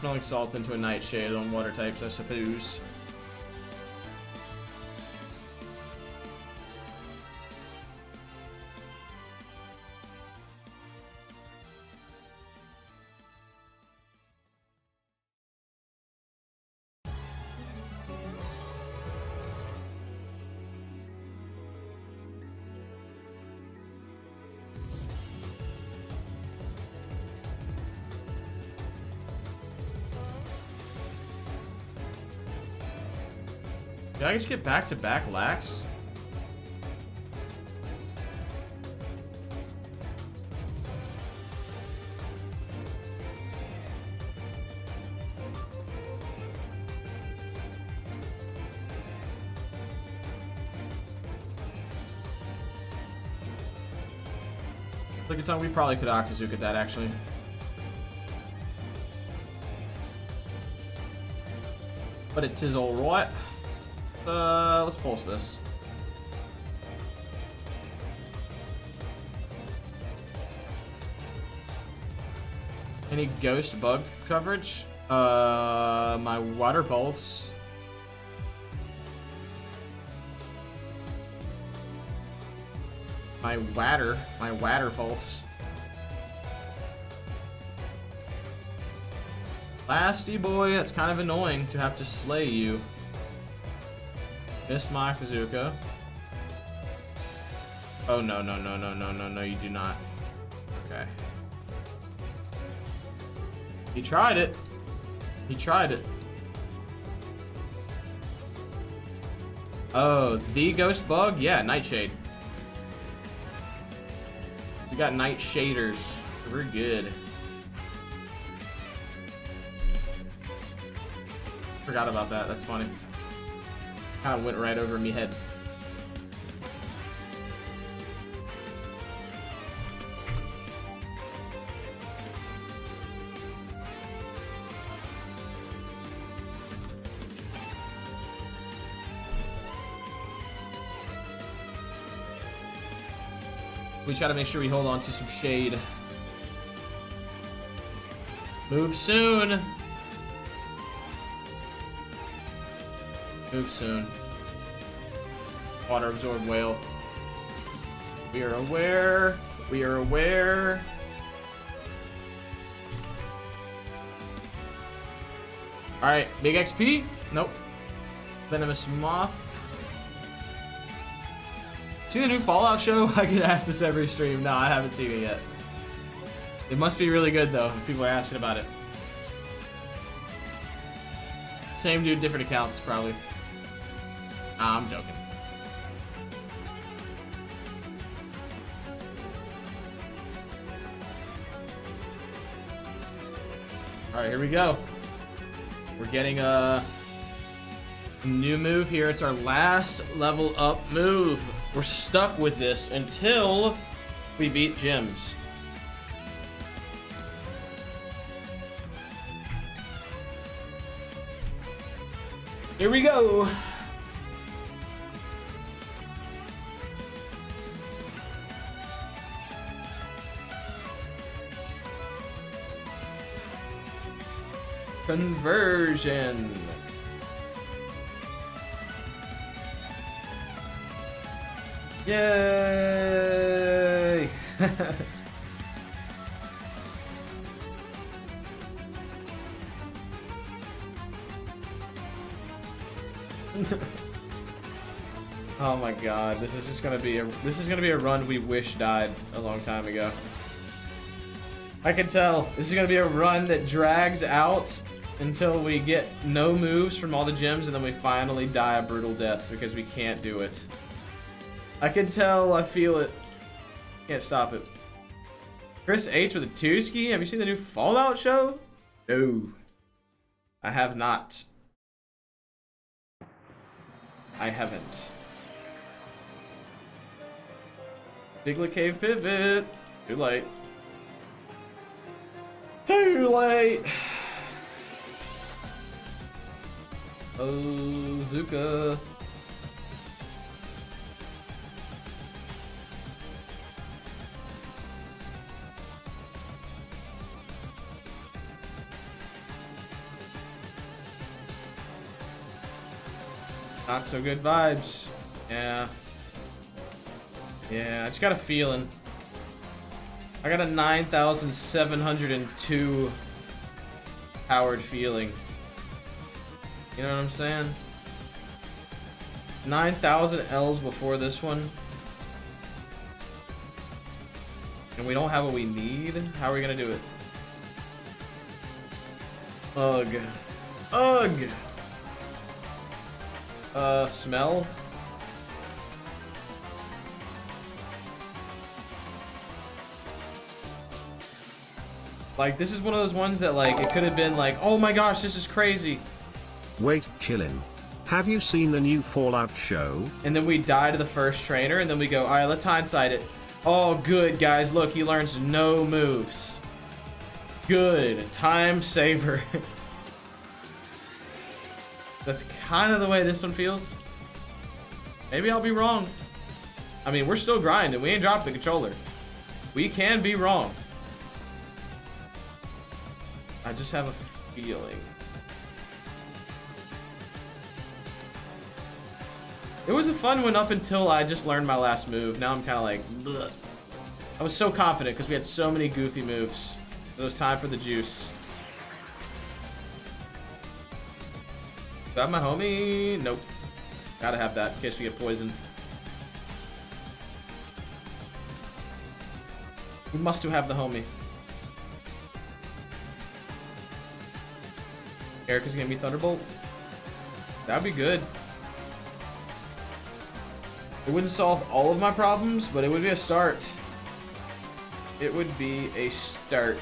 Smelling salt into a nightshade on water types, I suppose. Just get back-to-back -back lax? Look at time we probably could Octazooka that actually. But it is alright. Uh, let's pulse this. Any ghost bug coverage? Uh, my water pulse. My water, my water pulse. Lasty boy, that's kind of annoying to have to slay you. Missed my Octazooka. Oh, no, no, no, no, no, no, no, you do not. Okay. He tried it. He tried it. Oh, the ghost bug? Yeah, Nightshade. We got Night Shaders. We're good. Forgot about that. That's funny. Kind of went right over me head. We try to make sure we hold on to some shade. Move soon. Move soon. Water absorbed whale. We are aware. We are aware. Alright, big XP? Nope. Venomous Moth. See the new Fallout show? I get asked this every stream. No, I haven't seen it yet. It must be really good though, people are asking about it. Same dude, different accounts, probably. Here we go. We're getting a new move here. It's our last level up move. We're stuck with this until we beat gyms. Here we go. Conversion. Yay! oh my god, this is just gonna be a this is gonna be a run we wish died a long time ago. I can tell. This is gonna be a run that drags out until we get no moves from all the gems and then we finally die a brutal death because we can't do it. I can tell, I feel it. Can't stop it. Chris H with a two ski. Have you seen the new Fallout show? No. I have not. I haven't. Diglett Cave pivot. Too late. Too late. Oh, Zuka. Not so good vibes. Yeah. Yeah, I just got a feeling. I got a 9,702 powered feeling. You know what I'm saying? 9,000 L's before this one. And we don't have what we need? How are we gonna do it? Ugh. Ugh! Uh, smell? Like, this is one of those ones that, like, it could have been like, oh my gosh, this is crazy. Wait, chillin'. Have you seen the new Fallout show? And then we die to the first trainer, and then we go, all right, let's hindsight it. Oh, good, guys. Look, he learns no moves. Good. Time saver. That's kind of the way this one feels. Maybe I'll be wrong. I mean, we're still grinding. We ain't dropped the controller. We can be wrong. I just have a feeling. It was a fun one up until I just learned my last move. Now I'm kind of like, bleh. I was so confident because we had so many goofy moves. It was time for the juice. Have my homie? Nope. Gotta have that in case we get poisoned. We must do have the homie. Erika's gonna be Thunderbolt. That'd be good. It wouldn't solve all of my problems, but it would be a start. It would be a start.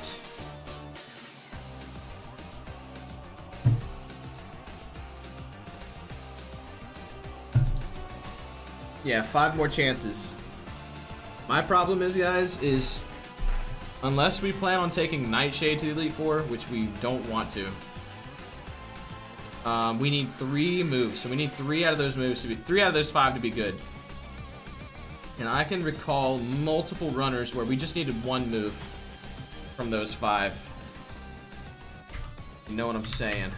Yeah, five more chances. My problem is, guys, is unless we plan on taking Nightshade to the Elite Four, which we don't want to, um, we need three moves. So we need three out of those moves to be three out of those five to be good. And I can recall multiple runners where we just needed one move from those five. You know what I'm saying?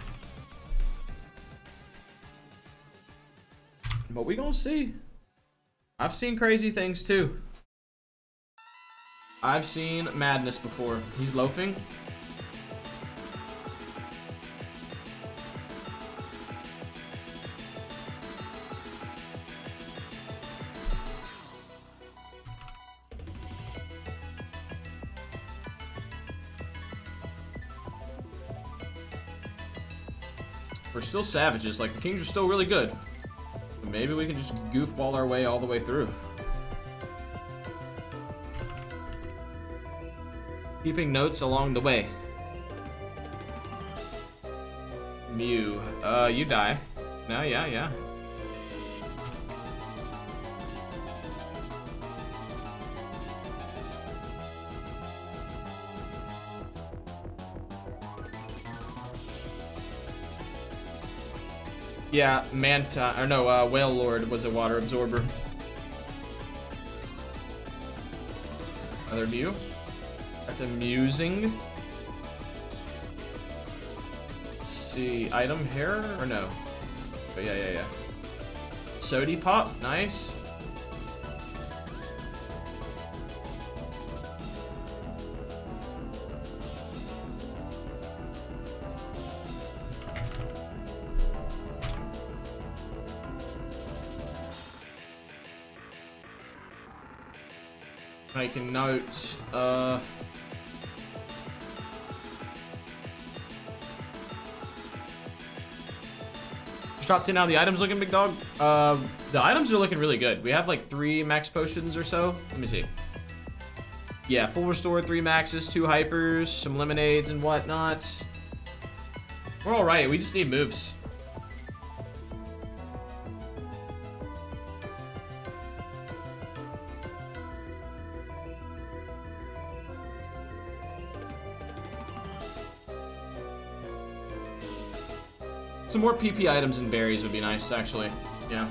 But we gonna see. I've seen crazy things too. I've seen madness before. He's loafing. We're still savages. Like, the kings are still really good. Maybe we can just goofball our way all the way through. Keeping notes along the way. Mew. Uh, you die. No, yeah, yeah. Yeah, Manta, or no, uh, Lord was a water absorber. Another Mew. That's amusing. Let's see, item here or no? But yeah, yeah, yeah. Sody Pop, nice. making notes. Uh, dropped in how the items looking, big dog. Uh, the items are looking really good. We have like three max potions or so. Let me see. Yeah, full restore, three maxes, two hypers, some lemonades and whatnot. We're all right. We just need moves. More PP items and berries would be nice, actually. Yeah.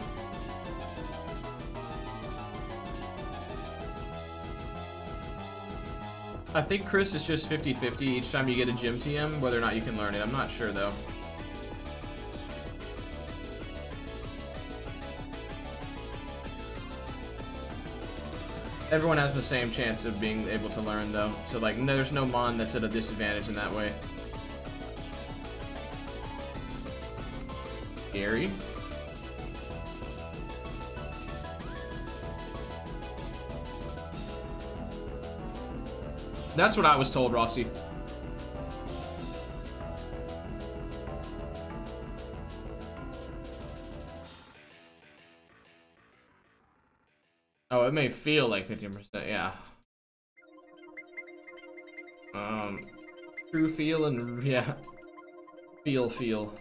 I think Chris is just 50-50 each time you get a gym TM, whether or not you can learn it. I'm not sure, though. Everyone has the same chance of being able to learn, though. So, like, there's no Mon that's at a disadvantage in that way. Gary. That's what I was told, Rossi. Oh, it may feel like 15%, yeah. Um, true feel and, yeah. Feel, feel.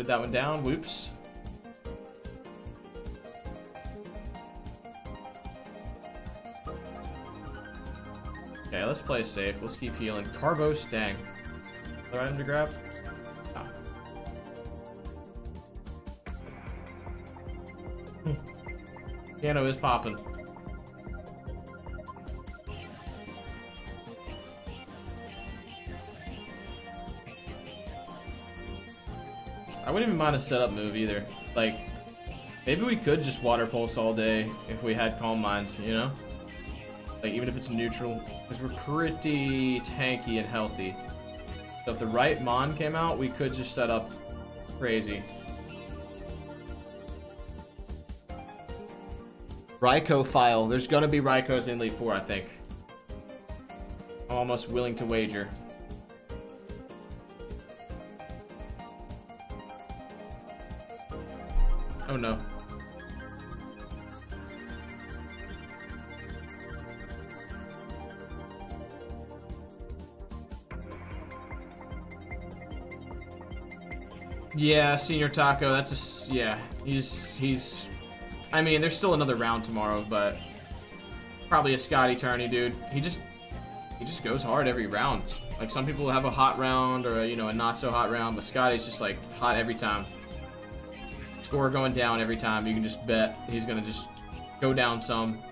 Noted that one down. Whoops. Okay, let's play safe. Let's keep healing. Carbos, dang. Other item to grab? Ah. Piano is popping. I wouldn't even mind a setup move either. Like, maybe we could just water pulse all day if we had calm minds, you know? Like, even if it's neutral. Because we're pretty tanky and healthy. So if the right Mon came out, we could just set up crazy. Raikou file. There's gonna be Raikou's in Elite 4, I think. I'm almost willing to wager. Oh no. Yeah, Senior Taco, that's a, yeah, he's, he's, I mean, there's still another round tomorrow, but probably a Scottie tourney, dude. He just, he just goes hard every round. Like, some people have a hot round or, a, you know, a not so hot round, but Scottie's just, like, hot every time score going down every time. You can just bet he's going to just go down some.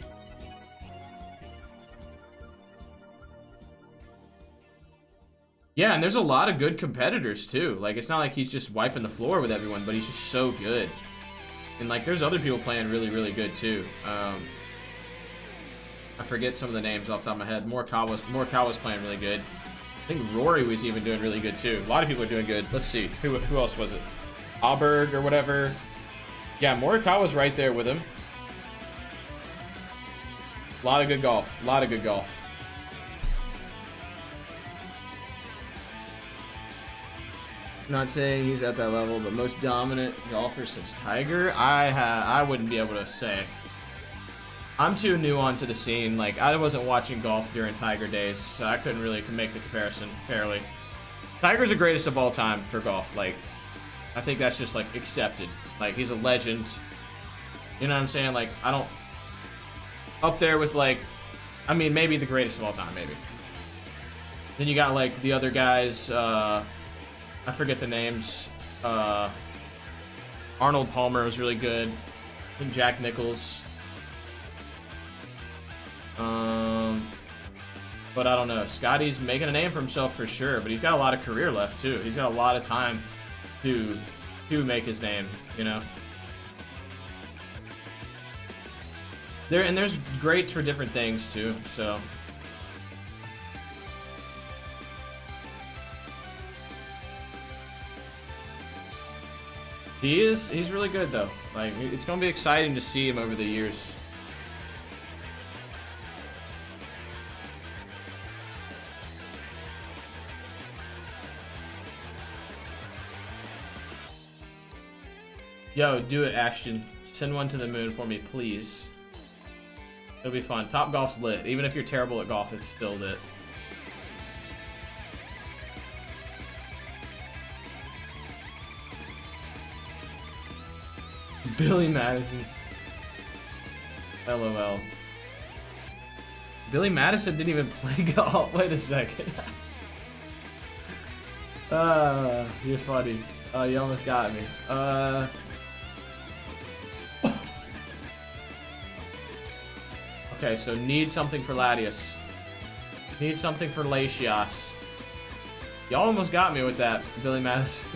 Yeah, and there's a lot of good competitors too. Like, it's not like he's just wiping the floor with everyone, but he's just so good. And like, there's other people playing really, really good too. Um, I forget some of the names off the top of my head. Morikawa's, Morikawa's playing really good. I think Rory was even doing really good too. A lot of people are doing good. Let's see. Who, who else was it? Åberg or whatever. Yeah, Morikawa's right there with him. A lot of good golf. A lot of good golf. Not saying he's at that level, but most dominant golfer since Tiger, I ha I wouldn't be able to say. I'm too new onto the scene. Like I wasn't watching golf during Tiger days, so I couldn't really make the comparison fairly. Tiger's the greatest of all time for golf. Like I think that's just like accepted. Like he's a legend. You know what I'm saying? Like I don't up there with like I mean maybe the greatest of all time, maybe. Then you got like the other guys, uh I forget the names. Uh Arnold Palmer was really good. And Jack Nicklaus. Um But I don't know. Scottie's making a name for himself for sure, but he's got a lot of career left too. He's got a lot of time to to make his name, you know. There and there's greats for different things too, so He is he's really good though. Like it's gonna be exciting to see him over the years. Yo, do it, Ashton. Send one to the moon for me, please. It'll be fun. Top Golf's lit. Even if you're terrible at golf, it's still lit. Billy Madison. LOL. Billy Madison didn't even play golf. Wait a second. uh, you're funny. Uh, you almost got me. Uh. Okay, so need something for Latias. Need something for Latias. Y'all almost got me with that, Billy Madison.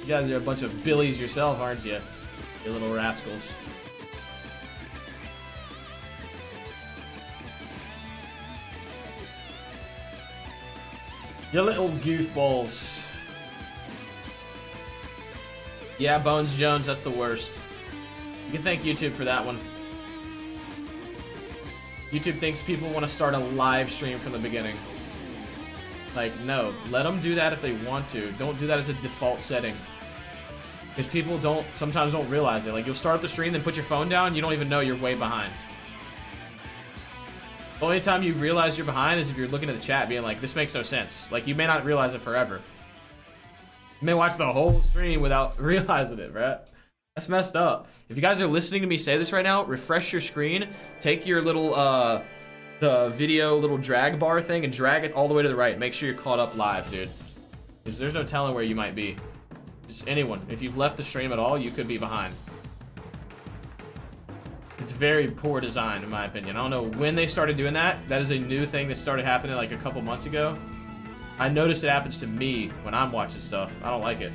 you guys are a bunch of Billies yourself, aren't you? You little rascals. You little goofballs. Yeah, Bones Jones, that's the worst. You can thank YouTube for that one. YouTube thinks people want to start a live stream from the beginning. Like, no. Let them do that if they want to. Don't do that as a default setting. Because people don't, sometimes don't realize it. Like, you'll start up the stream, then put your phone down, you don't even know you're way behind. The only time you realize you're behind is if you're looking at the chat being like, this makes no sense. Like, you may not realize it forever. You may watch the whole stream without realizing it, right? That's messed up. If you guys are listening to me say this right now, refresh your screen, take your little, uh, the video little drag bar thing and drag it all the way to the right. Make sure you're caught up live, dude. Because there's no telling where you might be. Just anyone. If you've left the stream at all, you could be behind. It's very poor design, in my opinion. I don't know when they started doing that. That is a new thing that started happening like a couple months ago. I noticed it happens to me when I'm watching stuff. I don't like it.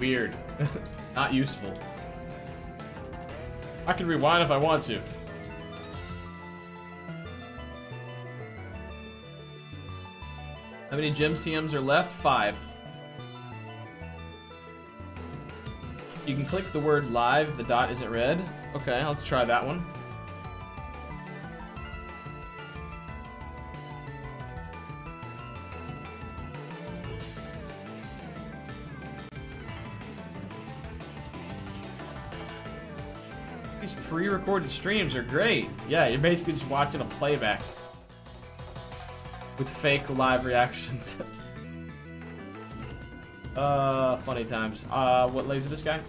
Weird. Not useful. I can rewind if I want to. How many gems TMs are left? Five. You can click the word live the dot isn't red. Okay, let's try that one. These pre-recorded streams are great. Yeah, you're basically just watching a playback with fake live reactions. uh, funny times. Uh, what laser this guy?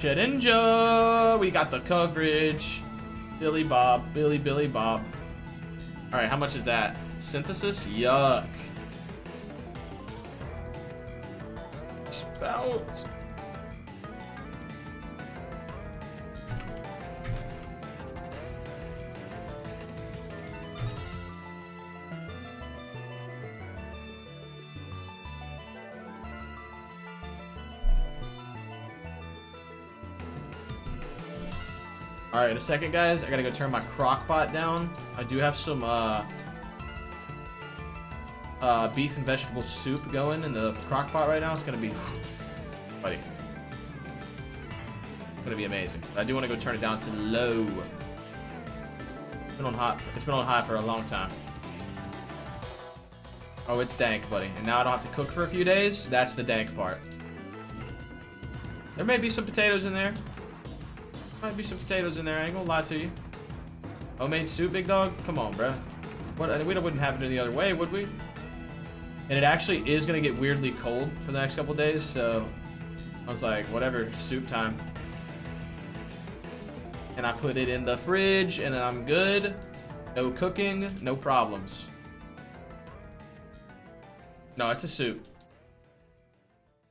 Shedinja! We got the coverage. Billy Bob, Billy Billy Bob. Alright, how much is that? Synthesis? Yuck. Spout. Alright, in a second, guys. I gotta go turn my crock pot down. I do have some, uh, uh, beef and vegetable soup going in the crock pot right now. It's gonna be, buddy, it's gonna be amazing. I do want to go turn it down to low. It's been on hot. It's been on high for a long time. Oh, it's dank, buddy. And now I don't have to cook for a few days. That's the dank part. There may be some potatoes in there. Might be some potatoes in there. I ain't gonna lie to you. Homemade soup, big dog? Come on, bro. What? Uh, we wouldn't have it any other way, would we? And it actually is gonna get weirdly cold for the next couple days, so I was like, whatever, soup time. And I put it in the fridge, and then I'm good. No cooking, no problems. No, it's a soup.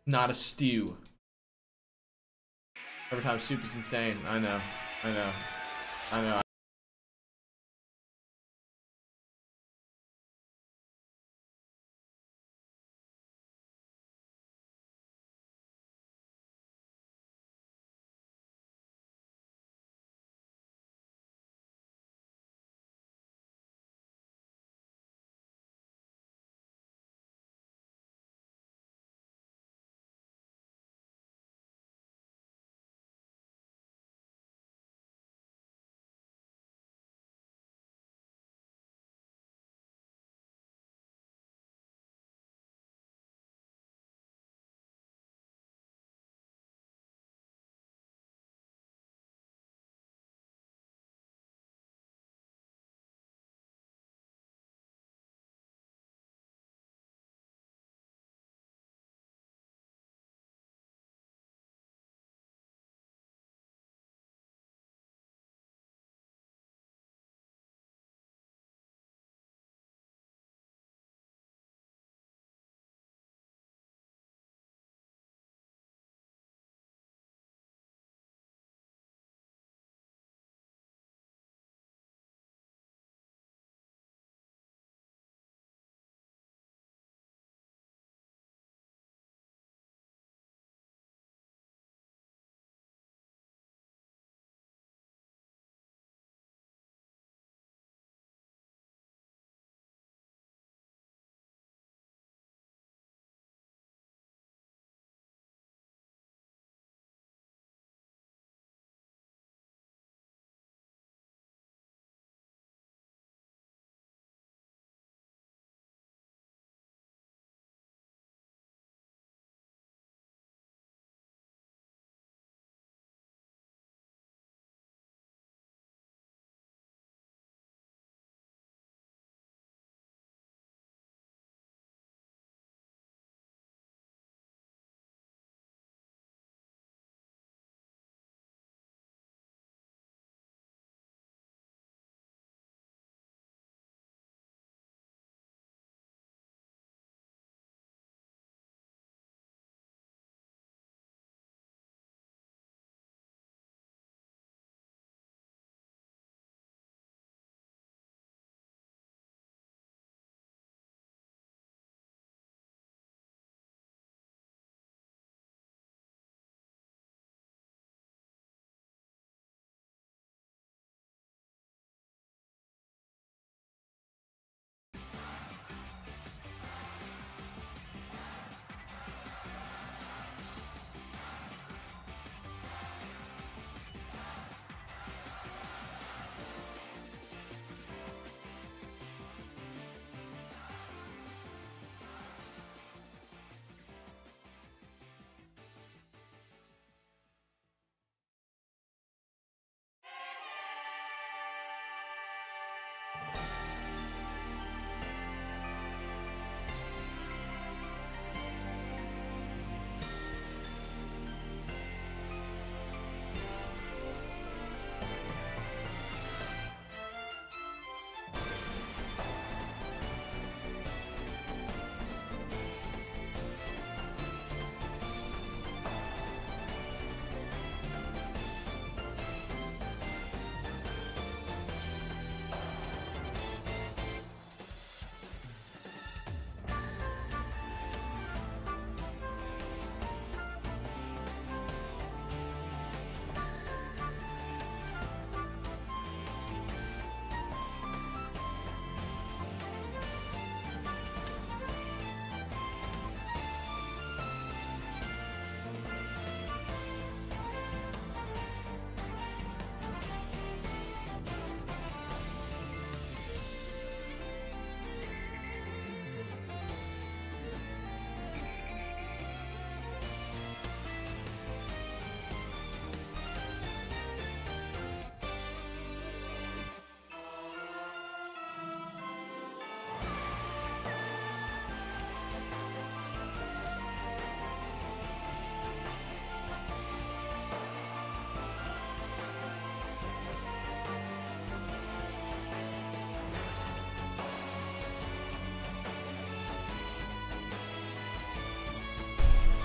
Not a stew. Every time soup is insane. I know. I know. I know.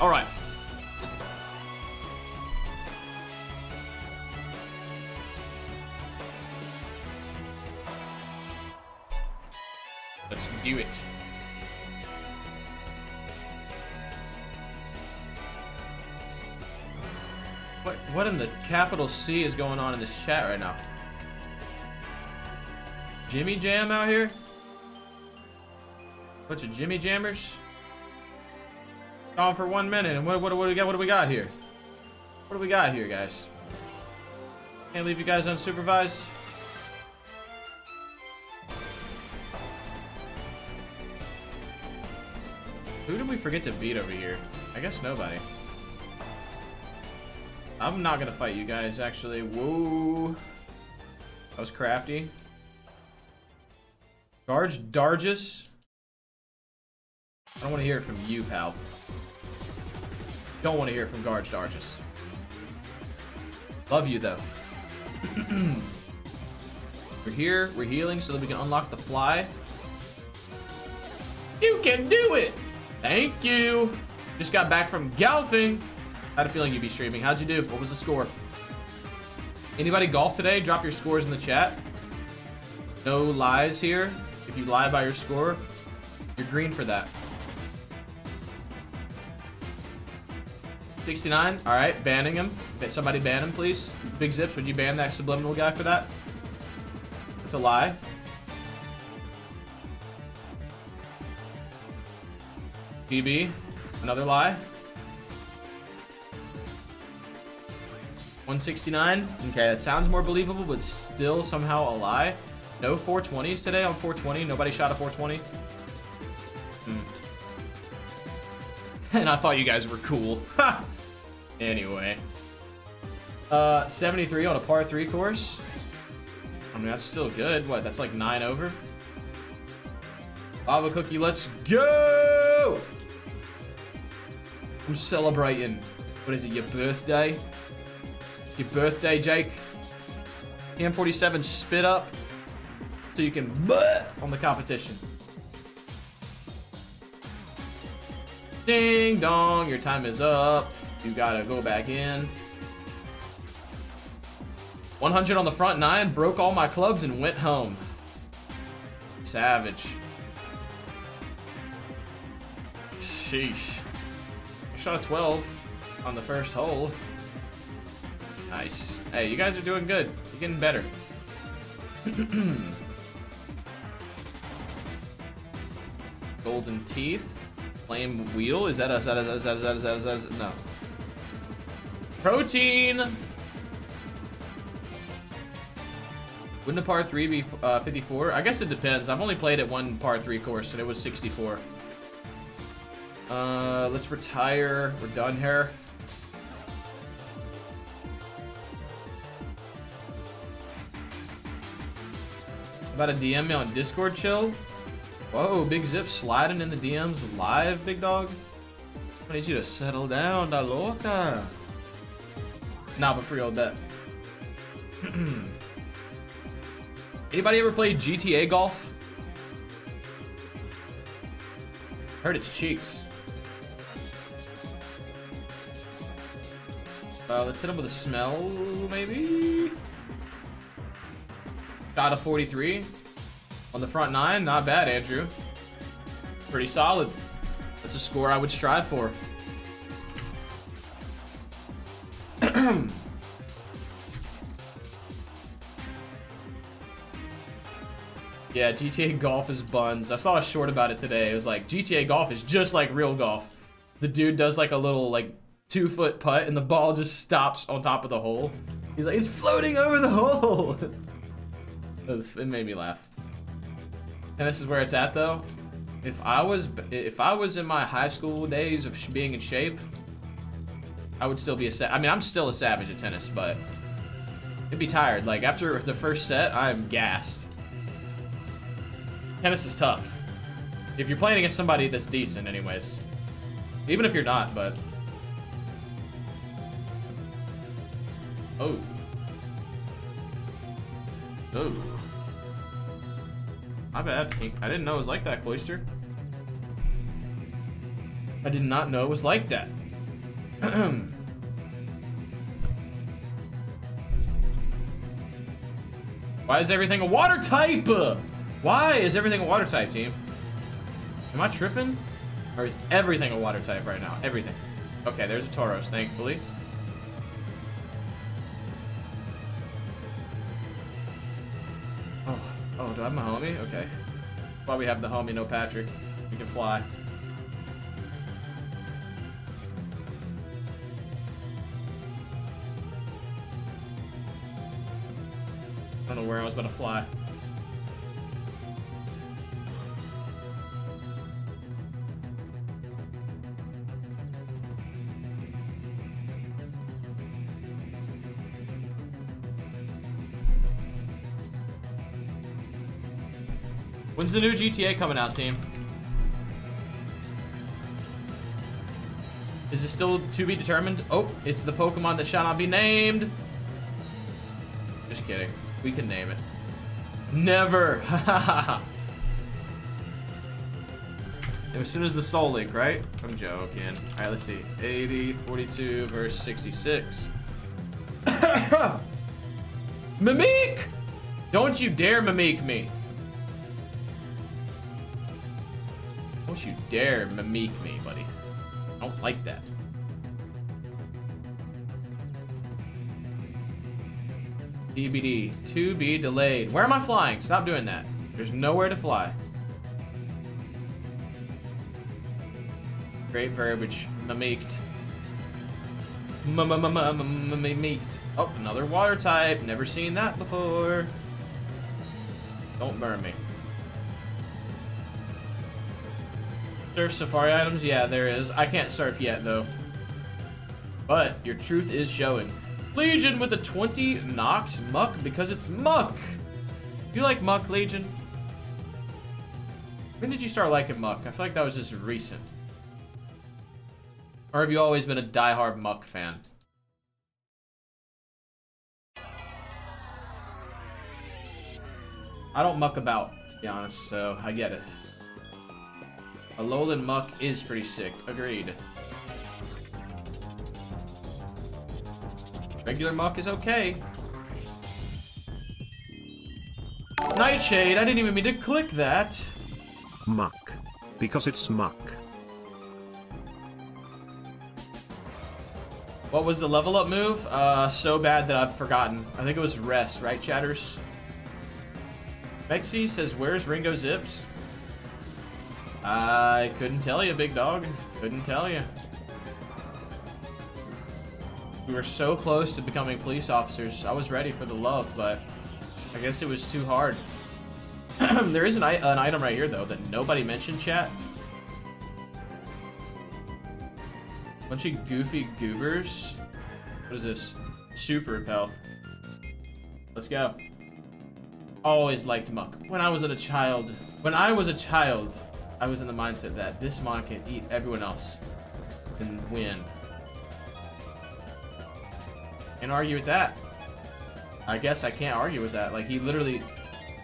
All right. Let's do it. What what in the capital C is going on in this chat right now? Jimmy Jam out here? Bunch of Jimmy Jammers? On for one minute, and what, what, what do we got? What do we got here? What do we got here, guys? Can't leave you guys unsupervised. Who did we forget to beat over here? I guess nobody. I'm not gonna fight you guys, actually. Whoa. That was crafty. Garge Dargis. I don't want to hear it from you, pal. Don't want to hear from Garge Dargis. Love you, though. we're here, we're healing so that we can unlock the fly. You can do it! Thank you! Just got back from golfing. Had a feeling you'd be streaming. How'd you do? What was the score? Anybody golf today? Drop your scores in the chat. No lies here. If you lie by your score, you're green for that. 69. All right, banning him. Somebody ban him, please. Big Zips, would you ban that subliminal guy for that? It's a lie. PB, another lie. 169. Okay, that sounds more believable, but still somehow a lie. No 420s today on 420. Nobody shot a 420. Hmm. and I thought you guys were cool. anyway. Uh, 73 on a par 3 course. I mean, that's still good. What, that's like 9 over? Lava Cookie, let's go! I'm celebrating. What is it, your birthday? Your birthday, Jake? PM47 spit up so you can on the competition. Ding dong, your time is up. You gotta go back in. 100 on the front nine, broke all my clubs and went home. Savage. Sheesh. I shot a 12 on the first hole. Nice. Hey, you guys are doing good. You're getting better. Golden teeth. Flame wheel. Is that a, is that a, is that a, is that a, is that a no. Protein. Wouldn't a par 3 be uh, 54? I guess it depends. I've only played at one par 3 course, and it was 64. Uh, let's retire. We're done here. About a DM me on Discord chill? Whoa, Big Zip sliding in the DMs live, big dog? I need you to settle down, da loca. Nah, but for real, bet. Anybody ever played GTA Golf? Heard its cheeks. Uh, let's hit him with a smell, maybe? Got a 43. On the front nine, not bad, Andrew. Pretty solid. That's a score I would strive for. Yeah, GTA Golf is buns. I saw a short about it today. It was like, GTA Golf is just like real golf. The dude does like a little like two foot putt and the ball just stops on top of the hole. He's like, it's floating over the hole. it made me laugh. And this is where it's at though. If I was if I was in my high school days of being in shape, I would still be a sa I mean, I'm still a savage at tennis, but it'd be tired. Like after the first set, I'm gassed. Tennis is tough. If you're playing against somebody that's decent anyways. Even if you're not, but Oh. Oh. My bad. I didn't know it was like that, Cloyster. I did not know it was like that. Why is everything a water type? Why is everything a water type, team? Am I tripping? Or is everything a water type right now? Everything. Okay, there's a Tauros, thankfully. Oh, oh, do I have my homie? Okay. Why we have the homie, no Patrick. We can fly. I don't know where I was about to fly. When's the new GTA coming out, team? Is it still to be determined? Oh, it's the Pokemon that shall not be named. Just kidding. We can name it. Never. as soon as the Soul Link, right? I'm joking. All right, let's see. 80, 42 verse 66. Mimic! Don't you dare mimic me. Don't you dare mimic me, buddy. I don't like that. DBD, to be delayed. Where am I flying? Stop doing that. There's nowhere to fly. Great verbiage. Mimicked. Mimicked. Oh, another water type. Never seen that before. Don't burn me. Surf safari items? Yeah, there is. I can't surf yet, though. But your truth is showing. Legion with a 20 knocks Muk because it's Muk. You like Muk, Legion? When did you start liking Muk? I feel like that was just recent. Or have you always been a die-hard Muk fan? I don't muck about, to be honest, so I get it. Alolan Muk is pretty sick. Agreed. Regular Muk is okay. Nightshade, I didn't even mean to click that. Muk. Because it's muck. What was the level up move? Uh, so bad that I've forgotten. I think it was rest, right, chatters? Bexy says, where's Ringo Zips? I couldn't tell you, big dog. Couldn't tell you. We were so close to becoming police officers. I was ready for the love, but I guess it was too hard. there is an, an item right here, though, that nobody mentioned, chat. Bunch of goofy goobers. What is this? Super repel. Let's go. Always liked Muk. When I was a child, when I was a child, I was in the mindset that this mon can eat everyone else and win. Can't argue with that. I guess I can't argue with that. Like, he literally...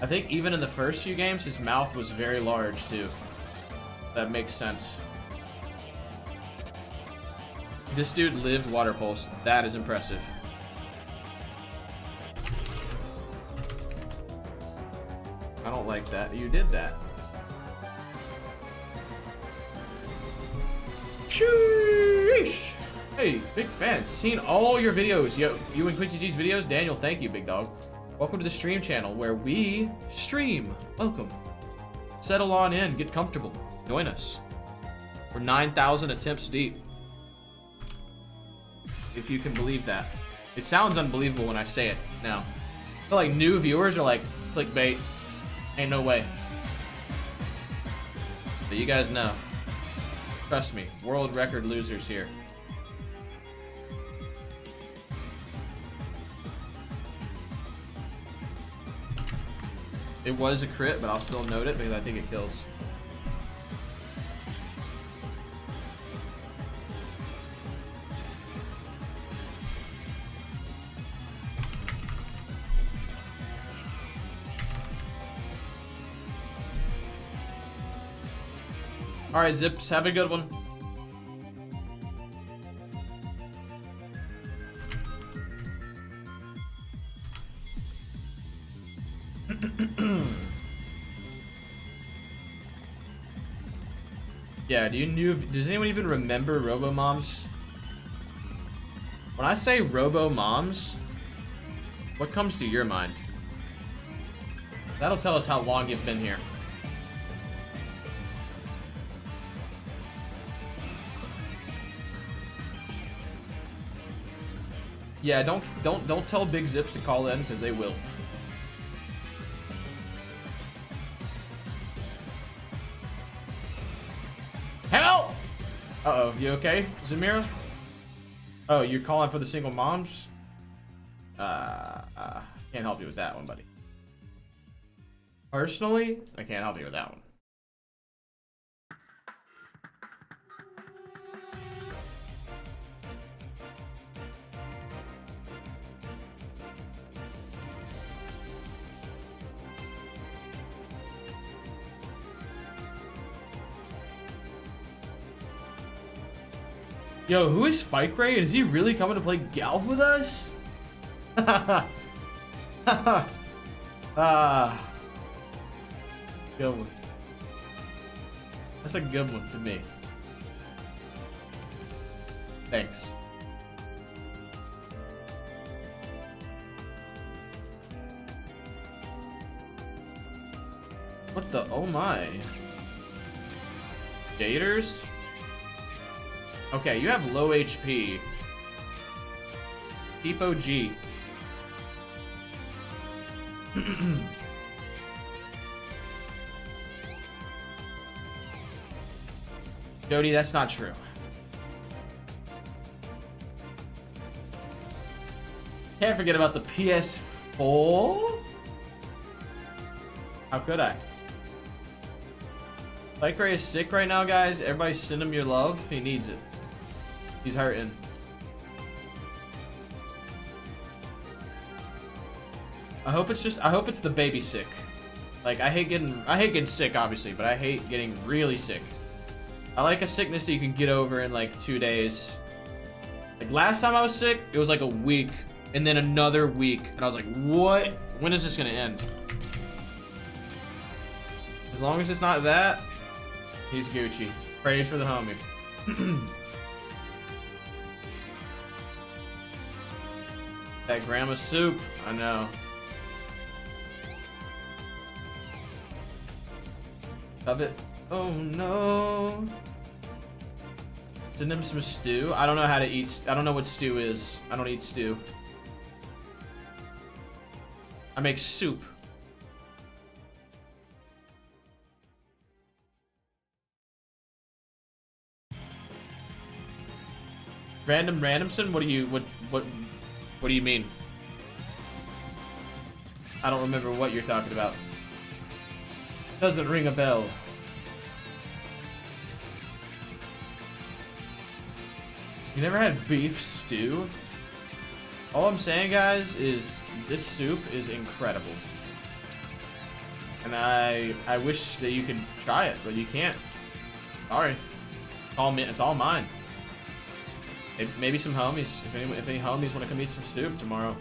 I think even in the first few games, his mouth was very large, too. That makes sense. This dude lived Water Pulse. That is impressive. I don't like that. You did that. Sheesh! Hey, big fan. Seen all your videos. Yo, you and Quincy G's videos. Daniel, thank you, big dog. Welcome to the stream channel where we stream. Welcome. Settle on in. Get comfortable. Join us. We're 9,000 attempts deep. If you can believe that. It sounds unbelievable when I say it now. I feel like new viewers are like, clickbait. Ain't no way. But you guys know. Trust me, world record losers here. It was a crit, but I'll still note it because I think it kills. Alright, Zips, have a good one. yeah, do you, new? does anyone even remember Robo Moms? When I say Robo Moms, what comes to your mind? That'll tell us how long you've been here. Yeah, don't don't don't tell Big Zips to call in because they will. Help! Uh oh, you okay, Zamira? Oh, you're calling for the single moms? Uh, uh, can't help you with that one, buddy. Personally, I can't help you with that one. Yo, who is Fike Ray? Is he really coming to play Golf with us? ah. Good one. That's a good one to me. Thanks. What the? Oh my. Gators? Okay, you have low HP. Peepo G. Jody, that's not true. Can't forget about the PS4. How could I? Ray is sick right now, guys. Everybody send him your love. He needs it. He's hurting. I hope it's just I hope it's the baby sick. Like I hate getting I hate getting sick obviously, but I hate getting really sick. I like a sickness that you can get over in like two days. Like last time I was sick, it was like a week and then another week. And I was like, what? When is this gonna end? As long as it's not that, he's Gucci. Praise for the homie. that grandma soup, I know. It. Oh no. Send him some stew. I don't know how to eat. I don't know what stew is. I don't eat stew. I make soup. Random Randomson? What do you what what what do you mean? I don't remember what you're talking about. Doesn't ring a bell. You never had beef stew? All I'm saying, guys, is this soup is incredible. And I I wish that you could try it, but you can't. Sorry. All it's all mine. Maybe some homies. If any, if any homies want to come eat some soup tomorrow.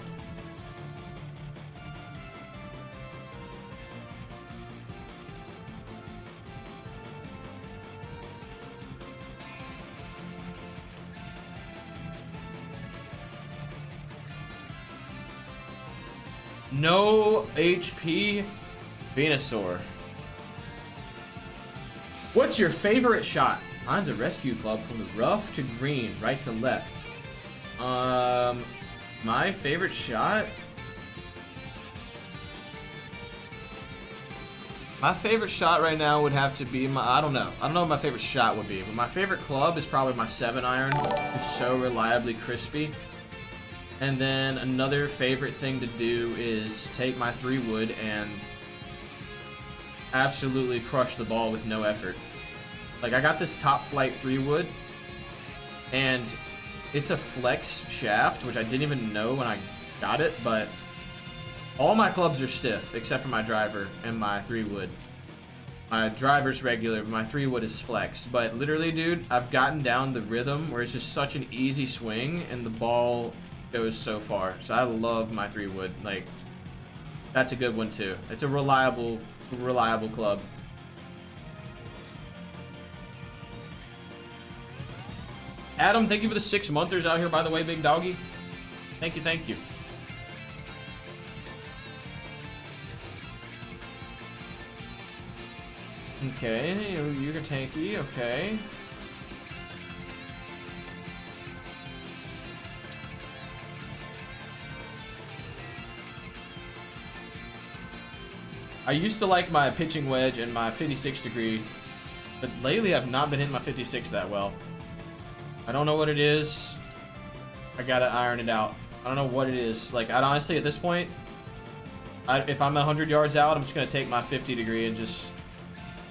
No HP Venusaur. What's your favorite shot? Mine's a rescue club from the rough to green, right to left. Um, my favorite shot? My favorite shot right now would have to be my, I don't know. I don't know what my favorite shot would be, but my favorite club is probably my 7 iron. It's so reliably crispy. And then another favorite thing to do is take my three wood and absolutely crush the ball with no effort. Like I got this Top Flite three wood and it's a flex shaft, which I didn't even know when I got it, but all my clubs are stiff except for my driver and my three wood. My driver's regular, but my three wood is flex. But literally, dude, I've gotten down the rhythm where it's just such an easy swing and the ball goes so far. So I love my three wood. Like, That's a good one too. It's a reliable, reliable club. Adam, thank you for the six monthers out here, by the way, big doggy. Thank you, thank you. Okay, you're tanky, okay. I used to like my pitching wedge and my 56 degree, but lately I've not been hitting my 56 that well. I don't know what it is. I gotta iron it out. I don't know what it is. Like, I honestly, at this point, I, if I'm 100 yards out, I'm just gonna take my 50 degree and just,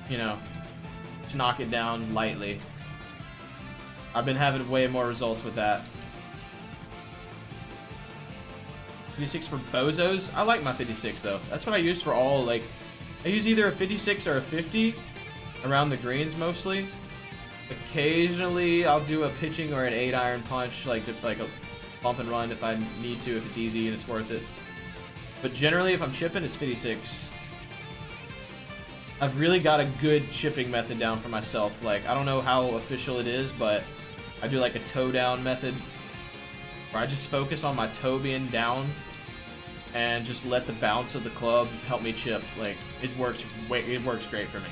you know, just knock it down lightly. I've been having way more results with that. 56 for bozos. I like my 56 though. That's what I use for all like. I use either a 56 or a 50 around the greens mostly. Occasionally, I'll do a pitching or an eight iron punch, like like a bump and run if I need to, if it's easy and it's worth it. But generally, if I'm chipping, it's 56. I've really got a good chipping method down for myself. Like, I don't know how official it is, but I do like a toe down method where I just focus on my toe being down and just let the bounce of the club help me chip. Like it works. It works great for me.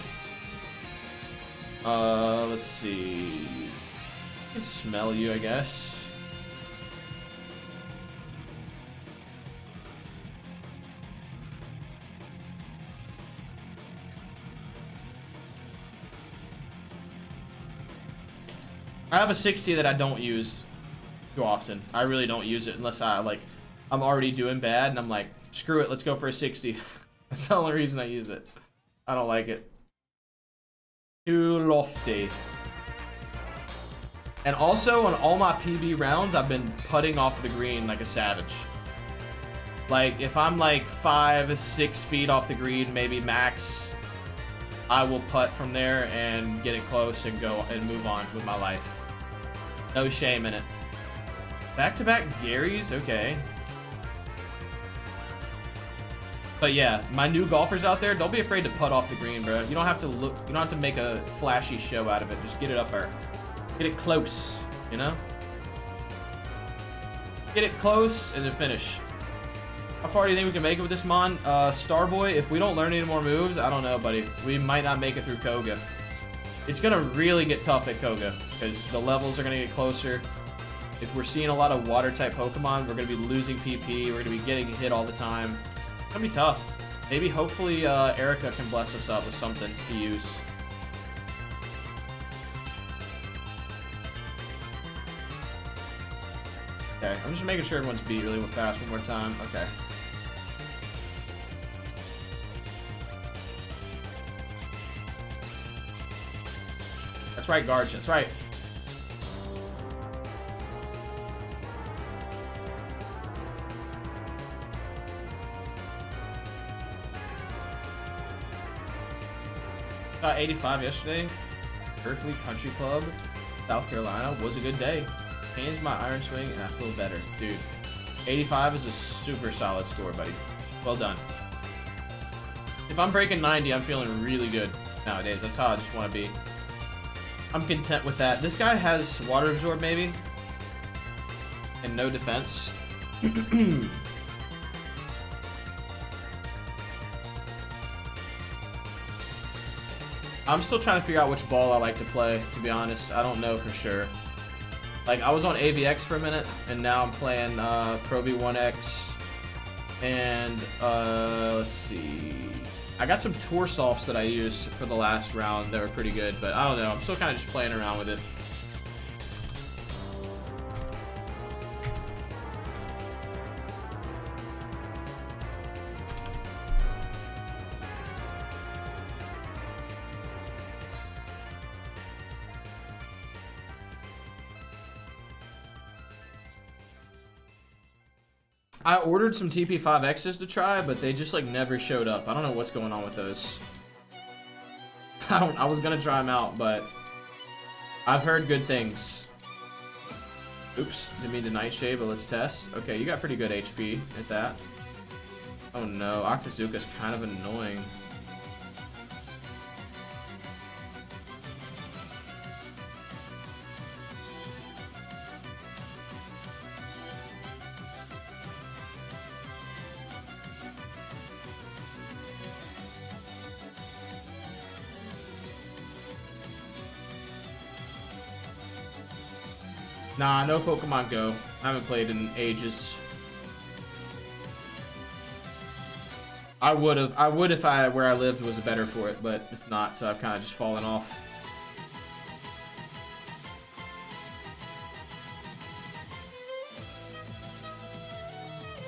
Uh, let's see. I smell you, I guess. I have a 60 that I don't use too often. I really don't use it unless I like I'm already doing bad, and I'm like, screw it, let's go for a 60. That's the only reason I use it. I don't like it. Too lofty. And also, on all my PB rounds, I've been putting off the green like a savage. Like, if I'm like five, six feet off the green, maybe max, I will putt from there and get it close and go and move on with my life. No shame in it. Back-to-back -back Garys? Okay. But yeah, my new golfers out there, don't be afraid to putt off the green, bro. You don't have to look, you don't have to make a flashy show out of it. Just get it up there. Get it close, you know? Get it close and then finish. How far do you think we can make it with this Mon? Uh, Starboy, if we don't learn any more moves, I don't know, buddy. We might not make it through Koga. It's going to really get tough at Koga because the levels are going to get closer. If we're seeing a lot of water-type Pokemon, we're going to be losing PP. We're going to be getting hit all the time gonna be tough. Maybe, hopefully, uh, Erika can bless us up with something to use. Okay, I'm just making sure everyone's beat really fast one more time. Okay. That's right, Garch. That's right. Got 85 yesterday. Berkeley Country Club, South Carolina. Was a good day. Changed my iron swing and I feel better. Dude, 85 is a super solid score, buddy. Well done. If I'm breaking 90, I'm feeling really good nowadays. That's how I just want to be. I'm content with that. This guy has water absorb, maybe? And no defense. I'm still trying to figure out which ball I like to play, to be honest. I don't know for sure. Like, I was on AVX for a minute, and now I'm playing uh, Pro V1X. And, uh, let's see. I got some Tour Softs that I used for the last round that were pretty good, but I don't know. I'm still kind of just playing around with it. I ordered some TP5Xs to try, but they just like never showed up. I don't know what's going on with those. I don't. I was gonna try them out, but I've heard good things. Oops, didn't mean to nightshade, but let's test. Okay, you got pretty good HP at that. Oh no, Octazooka's kind of annoying. Nah, no Pokemon Go. I haven't played in ages. I would have. I would if I where I lived was better for it, but it's not. So I've kind of just fallen off.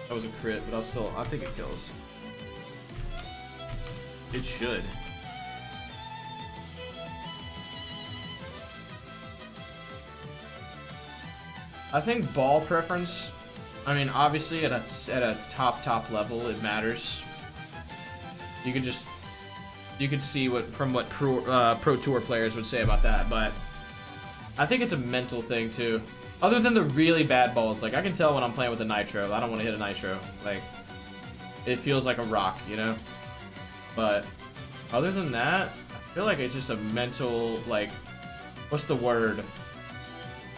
That was a crit, but I'll still. I think it kills. It should. I think ball preference. I mean, obviously at a at a top top level, it matters. You could just you could see what from what pro uh, pro tour players would say about that, but I think it's a mental thing too. Other than the really bad balls, like I can tell when I'm playing with a nitro, I don't want to hit a nitro. Like it feels like a rock, you know. But other than that, I feel like it's just a mental like what's the word?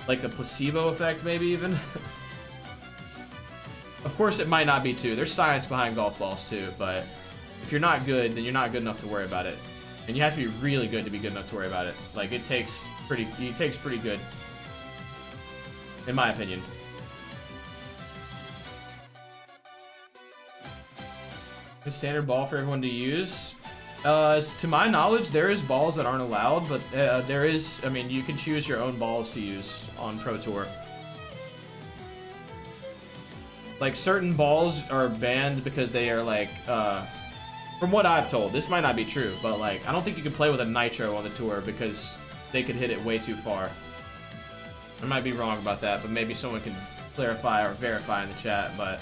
Like the placebo effect, maybe even. of course, it might not be too. There's science behind golf balls too, but if you're not good, then you're not good enough to worry about it. And you have to be really good to be good enough to worry about it. Like it takes pretty, it takes pretty good, in my opinion. A standard ball for everyone to use. Uh, to my knowledge, there is balls that aren't allowed, but uh, there is. I mean, you can choose your own balls to use on Pro Tour. Like certain balls are banned because they are like, uh, from what I've told, this might not be true, but like, I don't think you can play with a Nitro on the tour because they could hit it way too far. I might be wrong about that, but maybe someone can clarify or verify in the chat, but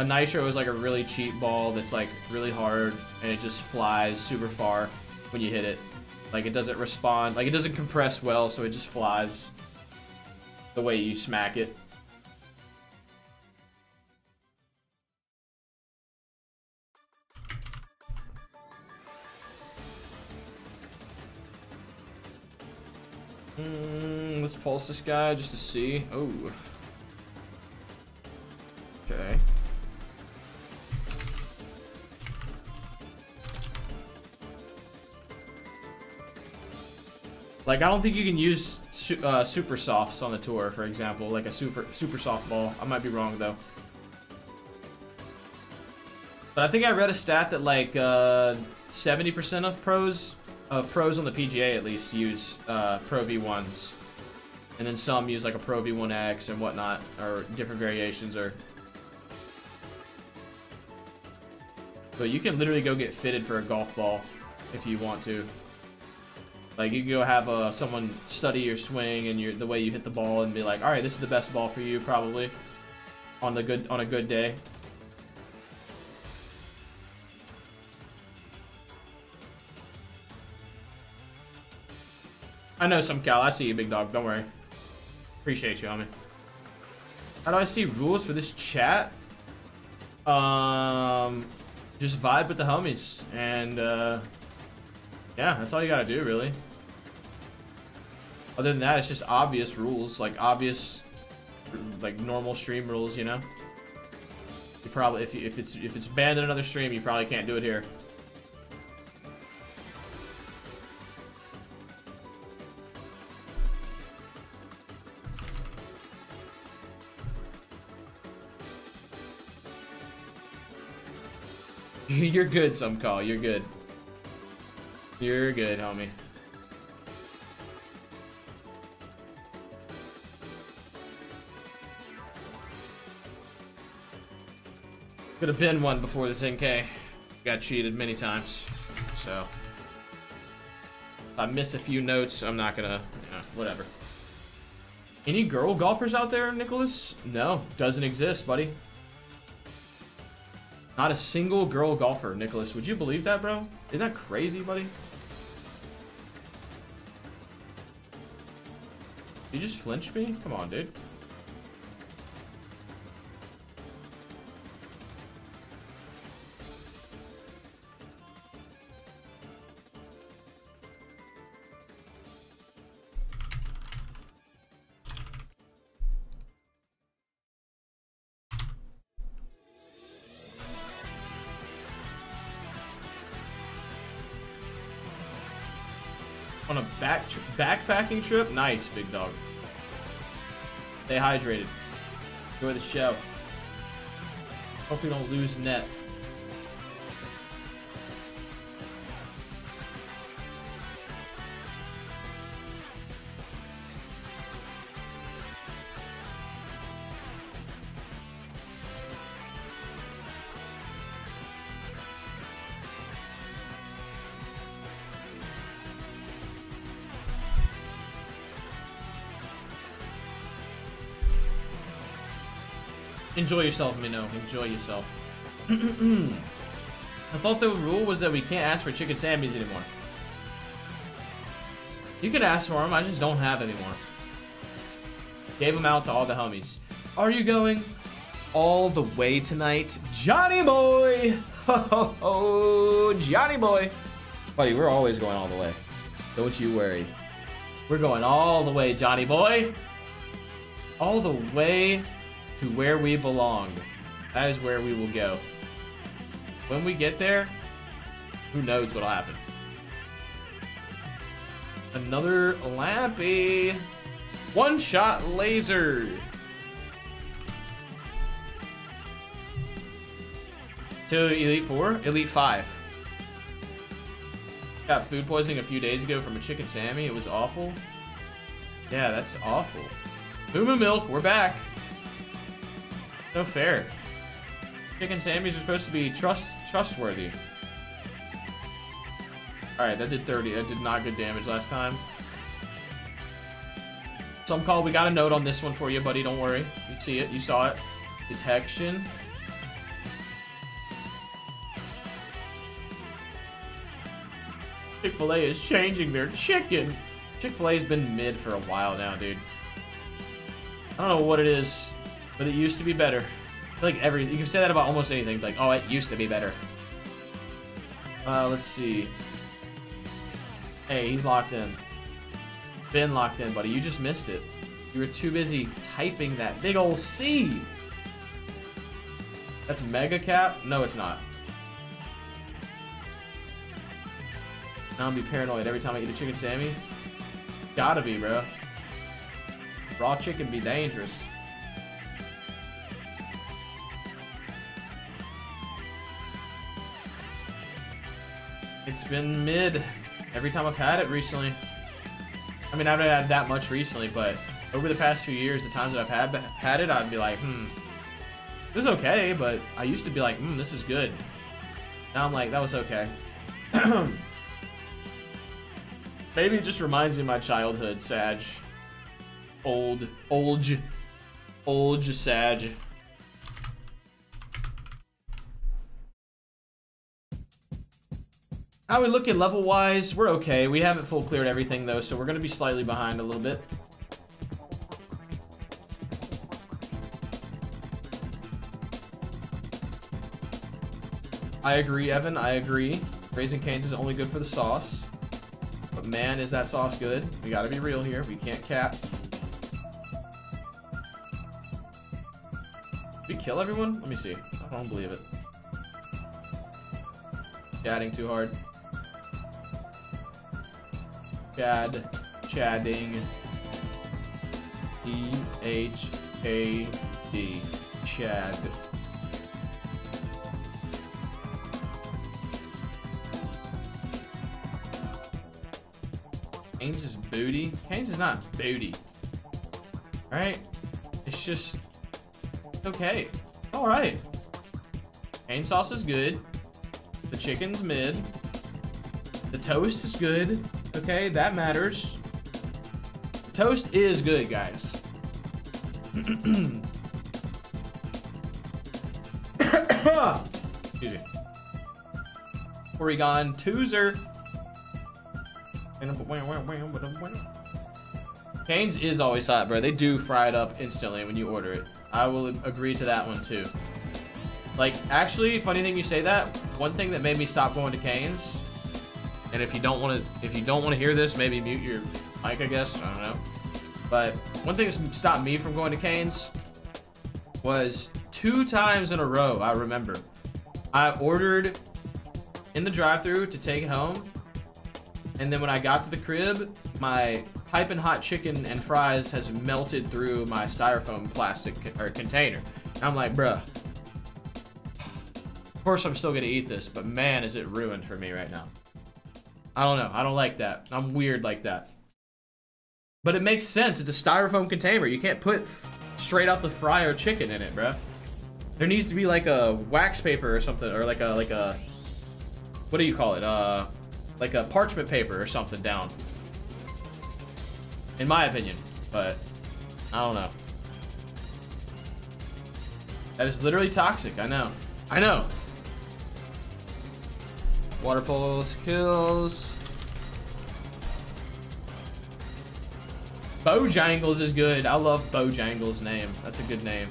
a Nitro is like a really cheap ball that's like really hard and it just flies super far when you hit it. Like it doesn't respond, like it doesn't compress well, so it just flies the way you smack it. Mm, let's pulse this guy just to see. Oh. Okay. Like, I don't think you can use su uh, super softs on the tour, for example, like a super super soft ball. I might be wrong though. But I think I read a stat that like 70% uh, of pros of pros on the PGA at least use uh, Pro V1s, and then some use like a Pro V1X and whatnot, or different variations, or. But you can literally go get fitted for a golf ball if you want to. Like you can go have uh, someone study your swing and your the way you hit the ball and be like, all right, this is the best ball for you probably on the good on a good day. I know some Cal. I see you, big dog. Don't worry. Appreciate you, homie. How do I see rules for this chat? Um, just vibe with the homies, and uh, yeah, that's all you gotta do, really. Other than that, it's just obvious rules, like obvious, like normal stream rules, you know. You probably, if you, if it's if it's banned in another stream, you probably can't do it here. You're good, some call. You're good. You're good, homie. Could have been one before the 10k. Got cheated many times. So. If I miss a few notes, I'm not gonna, whatever. Any girl golfers out there, Nicholas? No, doesn't exist, buddy. Not a single girl golfer, Nicholas. Would you believe that, bro? Isn't that crazy, buddy? You just flinched me? Come on, dude. Backpacking trip? Nice, big dog. Stay hydrated. Enjoy the show. Hope we don't lose net. Enjoy yourself, Minnow. Enjoy yourself. I thought the rule was that we can't ask for chicken Sammys anymore. You can ask for them, I just don't have anymore. Gave them out to all the homies. Are you going all the way tonight? Johnny boy! Ho ho! Johnny boy! Buddy, we're always going all the way. Don't you worry. We're going all the way, Johnny boy! All the way to where we belong. That is where we will go. When we get there, who knows what'll happen. Another Lampy. One shot laser. To Elite 4? Elite 5. Got food poisoning a few days ago from a chicken Sammy. It was awful. Yeah, that's awful. Moo Milk, we're back. No fair. Chicken Sammys are supposed to be trust trustworthy. Alright, that did 30. That did not good damage last time. Some call, we got a note on this one for you, buddy. Don't worry. You see it. You saw it. Detection. Chick-fil-A is changing their chicken. Chick-fil-A's been mid for a while now, dude. I don't know what it is, but it used to be better. like every you can say that about almost anything. Like, oh, it used to be better. Uh, let's see. Hey, he's locked in. Been locked in, buddy. You just missed it. You were too busy typing that big old C. That's mega cap? No, it's not. Now I'm be paranoid every time I eat a chicken Sammy. Gotta be, bro. Raw chicken be dangerous. It's been mid every time I've had it recently. I mean, I haven't had that much recently, but over the past few years, the times that I've had had it, I'd be like, hmm, this is okay, but I used to be like, hmm, this is good. Now I'm like, that was okay. Maybe it just reminds me of my childhood, Sag. Old, old, old Sag. How we looking level-wise? We're okay. We haven't full cleared everything, though, so we're going to be slightly behind a little bit. I agree, Evan. I agree. Raising Cane's is only good for the sauce. But man, is that sauce good. We gotta be real here. We can't cap. Did we kill everyone? Let me see. I don't believe it. Chatting too hard. Chad, Chadding, E H A D, Chad. Cane's is booty. Cane's is not booty. Alright? It's just okay. Alright. Cane sauce is good. The chicken's mid. The toast is good. Okay, that matters. Toast is good, guys. Excuse me. Oregon Toozer. Cane's is always hot, bro. They do fry it up instantly when you order it. I will agree to that one, too. Like, actually, funny thing you say that. One thing that made me stop going to Cane's and if you don't want to, if you don't want to hear this, maybe mute your mic. I guess I don't know. But one thing that stopped me from going to Cane's was two times in a row. I remember I ordered in the drive-through to take it home, and then when I got to the crib, my piping hot chicken and fries has melted through my styrofoam plastic co- or container. And I'm like, bruh. Of course, I'm still gonna eat this, but man, is it ruined for me right now. I don't know. I don't like that. I'm weird like that. But it makes sense. It's a styrofoam container. You can't put straight out the fryer chicken in it, bruh. There needs to be like a wax paper or something, or like a like a what do you call it? Uh, like a parchment paper or something down. In my opinion, but I don't know. That is literally toxic. I know. I know. Water Pulse kills. Bojangles is good. I love Bojangles' name. That's a good name.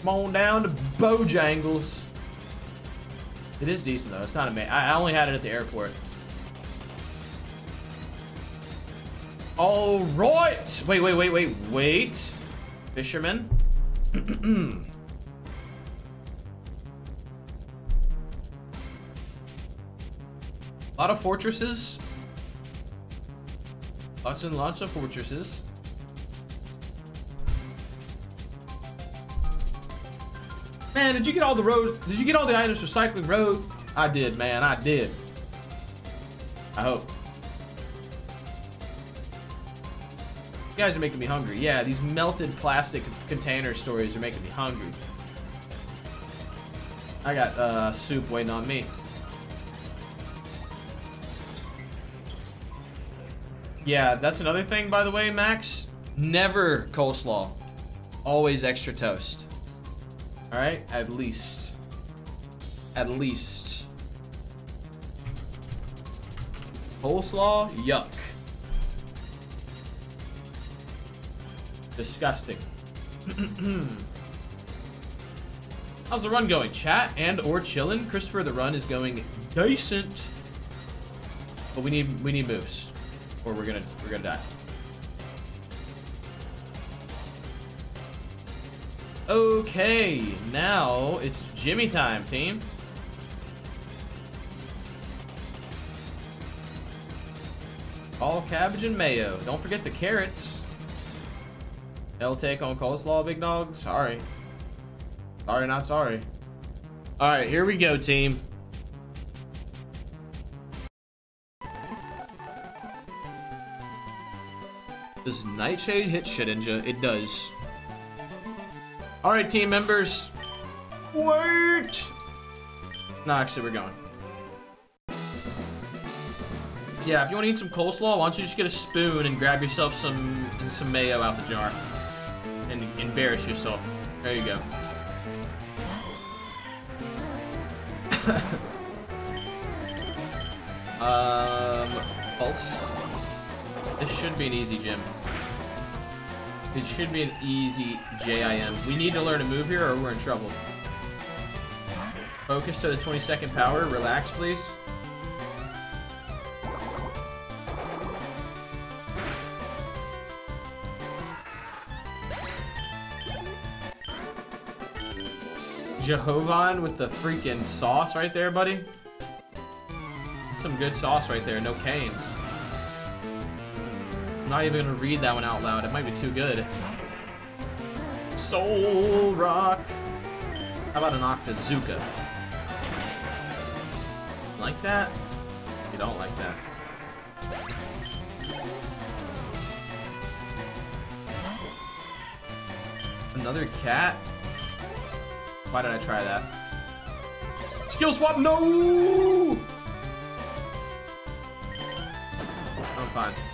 Come on down to Bojangles. It is decent though. It's not amazing. I only had it at the airport. All right. Wait, wait, wait, wait, wait. Fisherman. lot of fortresses. Lots and lots of fortresses. Man, did you get all the roads? Did you get all the items for Cycling Road? I did, man. I did. I hope. You guys are making me hungry. Yeah, these melted plastic container stories are making me hungry. I got uh, soup waiting on me. Yeah, that's another thing, by the way, Max. Never coleslaw. Always extra toast. Alright? At least. At least. Coleslaw? Yuck. Disgusting. How's the run going? Chat and or chillin'? Christopher, the run is going decent. But we need we need moves. Or we're gonna we're gonna die. Okay, now it's Jimmy time, team. All cabbage and mayo. Don't forget the carrots. L take on coleslaw, big dog. Sorry. Sorry, not sorry. All right, here we go, team. Does Nightshade hit Shedinja? It does. Alright, team members. Wait! No, actually, we're going. Yeah, if you want to eat some coleslaw, why don't you just get a spoon and grab yourself some some mayo out the jar. And embarrass yourself. There you go. um, pulse. This should be an easy gym. It should be an easy JIM. We need to learn a move here or we're in trouble. Focus to the 20 second power. Relax, please. Jehovan with the freaking sauce right there, buddy. some good sauce right there. No canes. Not even gonna read that one out loud. It might be too good. Soul Rock. How about an Octazooka? Like that? You don't like that. Another cat? Why did I try that? Skill swap, no! I'm fine.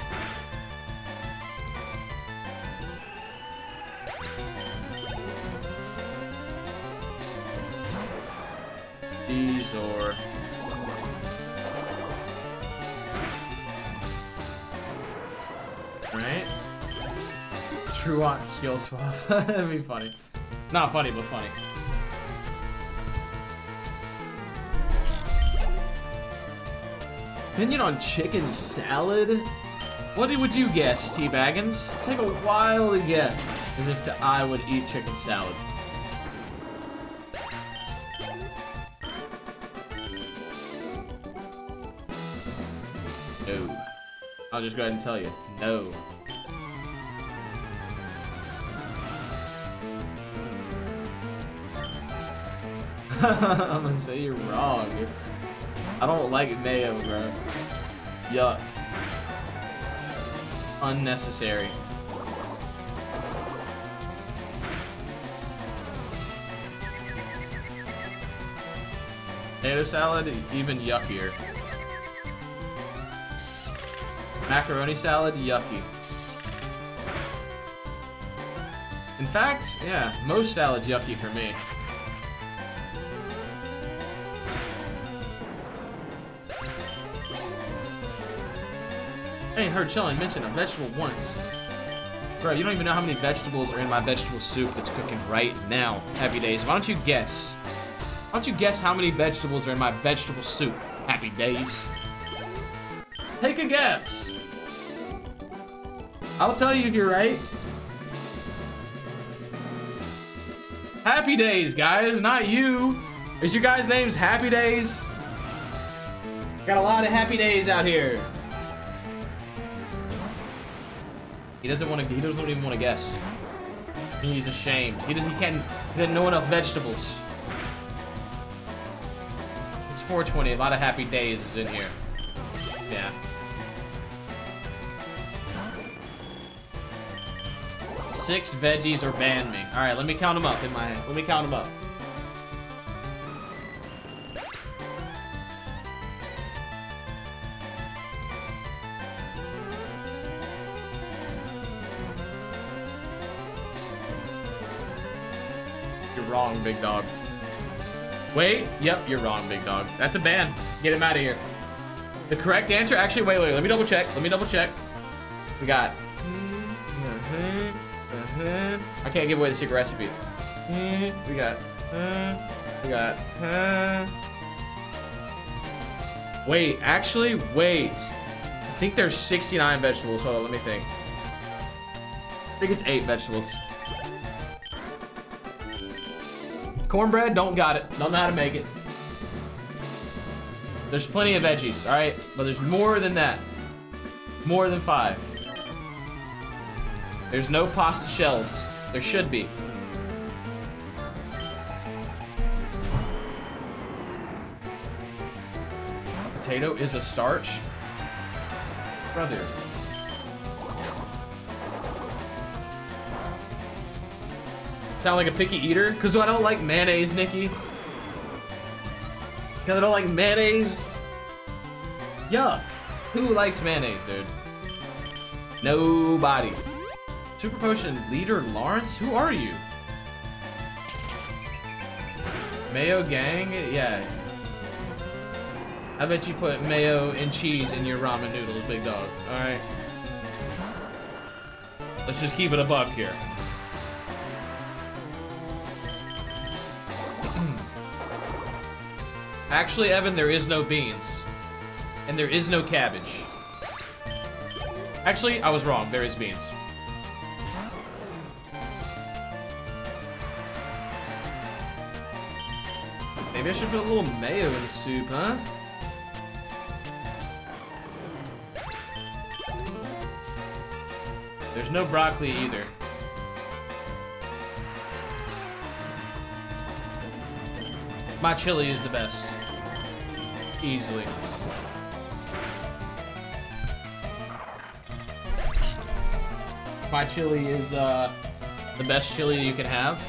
Ezor. Right? True on skill swap. That'd be funny. Not funny, but funny. Opinion on chicken salad? What would you guess, T Baggins? Take a wild guess, as if I would eat chicken salad. I'll just go ahead and tell you. No. I'm gonna say you're wrong. I don't like mayo, bro. Yuck. Unnecessary. Potato salad, even yuckier. Macaroni salad, yucky. In fact, yeah, most salads yucky for me. I ain't heard Chillin mention a vegetable once. Bro, you don't even know how many vegetables are in my vegetable soup that's cooking right now. Happy days. Why don't you guess? Why don't you guess how many vegetables are in my vegetable soup? Happy days. Take a guess. I'll tell you if you're right. Happy Days, guys, not you. Is your guys' names Happy Days? Got a lot of Happy Days out here. He doesn't want to. He doesn't even want to guess. He's ashamed. He doesn't. He can't. He doesn't know enough vegetables. It's 420. A lot of Happy Days is in here. Yeah. Six veggies or ban me. All right, let me count them up in my. Let me count them up. You're wrong, big dog. Wait, yep, you're wrong, big dog. That's a ban. Get him out of here. The correct answer, actually, wait, wait, let me double check. Let me double check. We got. I can't give away the secret recipe. Hmm, we got. Hmm, we got. Hmm. Wait, actually, wait. I think there's 69 vegetables. Hold on, let me think. I think it's eight vegetables. Cornbread, don't got it. Don't know how to make it. There's plenty of veggies, all right? But there's more than that. More than five. There's no pasta shells. There should be. Potato is a starch? Brother. Sound like a picky eater? Because I don't like mayonnaise, Nikki. Because I don't like mayonnaise. Yuck. Who likes mayonnaise, dude? Nobody. Super Potion leader Lawrence? Who are you? Mayo gang? Yeah. I bet you put mayo and cheese in your ramen noodles, big dog. Alright. Let's just keep it a buck here. Actually, Evan, there is no beans. And there is no cabbage. Actually, I was wrong. There is beans. Maybe I should put a little mayo in the soup, huh? There's no broccoli either. My chili is the best. Easily. My chili is uh, the best chili you can have.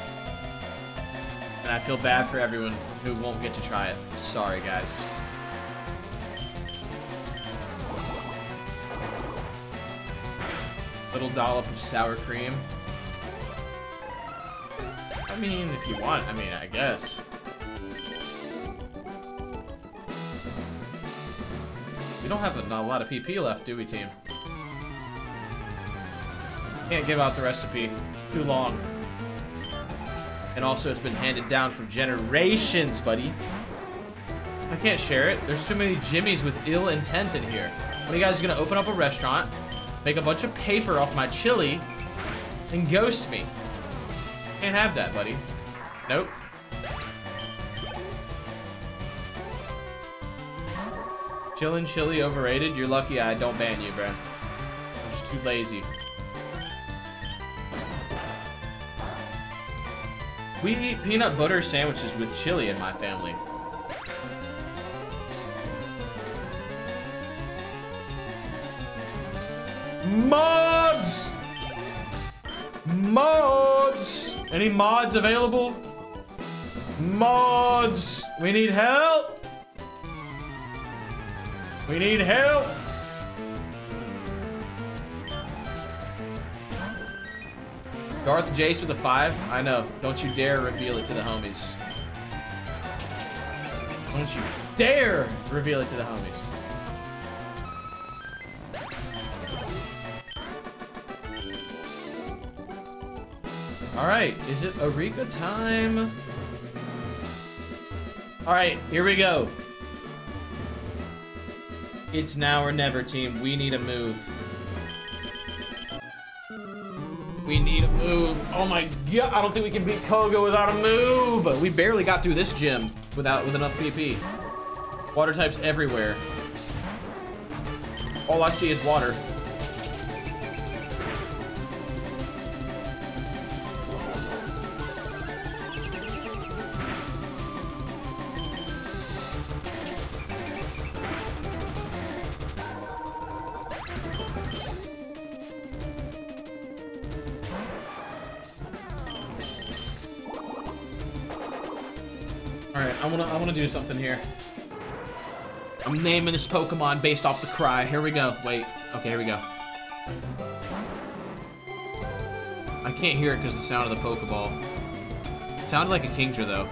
And I feel bad for everyone who won't get to try it. Sorry, guys. Little dollop of sour cream. I mean, if you want, I mean, I guess. We don't have a, a lot of PP left, do we, team? Can't give out the recipe. It's too long. And also, it's been handed down from generations, buddy. I can't share it. There's too many Jimmys with ill intent in here. What are you guys is gonna open up a restaurant, make a bunch of paper off my chili, and ghost me? Can't have that, buddy. Nope. Chillin' chili overrated? You're lucky I don't ban you, bro. I'm just too lazy. We eat peanut butter sandwiches with chili in my family. Mods! Mods! Any mods available? Mods! We need help! We need help! Darth Jace with a five? I know. Don't you dare reveal it to the homies. Don't you dare reveal it to the homies. Alright, is it Erika time? Alright, here we go. It's now or never, team. We need a move. We need a move. Oh my god, I don't think we can beat Koga without a move. We barely got through this gym without with enough PP. Water types everywhere. All I see is water. Do something here. I'm naming this Pokemon based off the cry. Here we go. Wait. Okay, here we go. I can't hear it because the sound of the Pokeball. It sounded like a Kingdra though.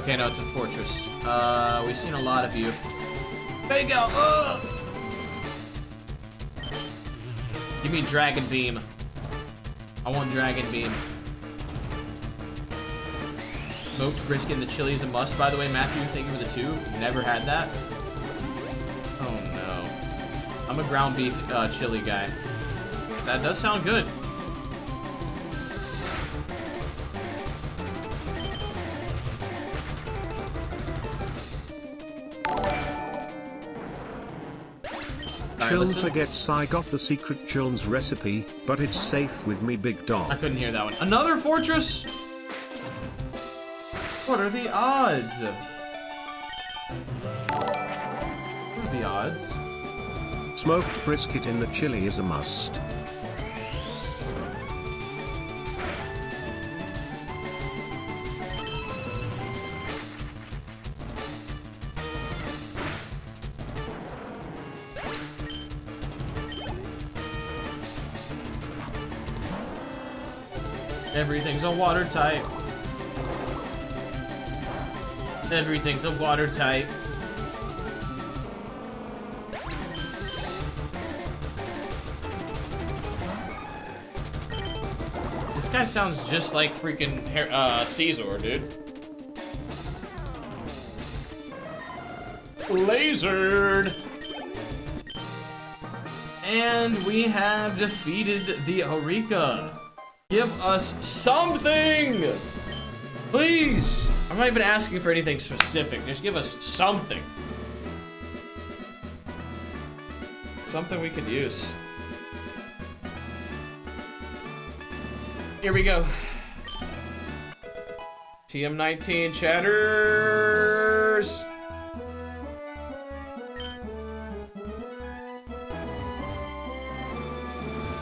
Okay, no, it's a Forretress. Uh, we've seen a lot of you. There you go. Ugh! Give me Dragon Beam. I want Dragon Beam. Smoked brisket and the chili is a must. By the way, Matthew, thank you for the two. Never had that. Oh no. I'm a ground beef uh, chili guy. That does sound good. Chilln forgets I got the secret Chilln's recipe, but it's safe with me big dog. I couldn't hear that one. Another Forretress? What are the odds? What are the odds? Smoked brisket in the chili is a must. Everything's a water type. Everything's a water type. This guy sounds just like freaking uh, Caesar, dude. Lasered! And we have defeated the Erika. Give us something! Please! I'm not even asking for anything specific. Just give us something. Something we could use. Here we go. TM19 chatters.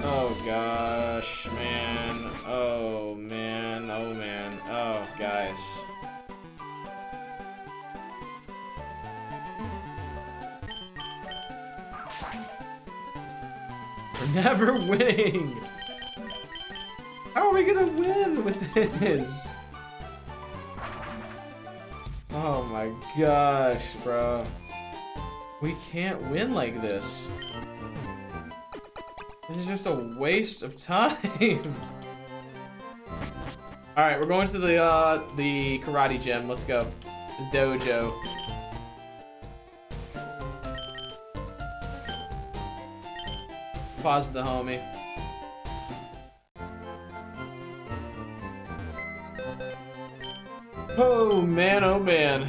Oh gosh, man. Oh man. Oh man. Oh, guys. We're never winning. How are we gonna win with this? Oh my gosh, bro. We can't win like this. This is just a waste of time. All right, we're going to the uh, the karate gym. Let's go. The dojo. Pause the homie. Oh man, oh man.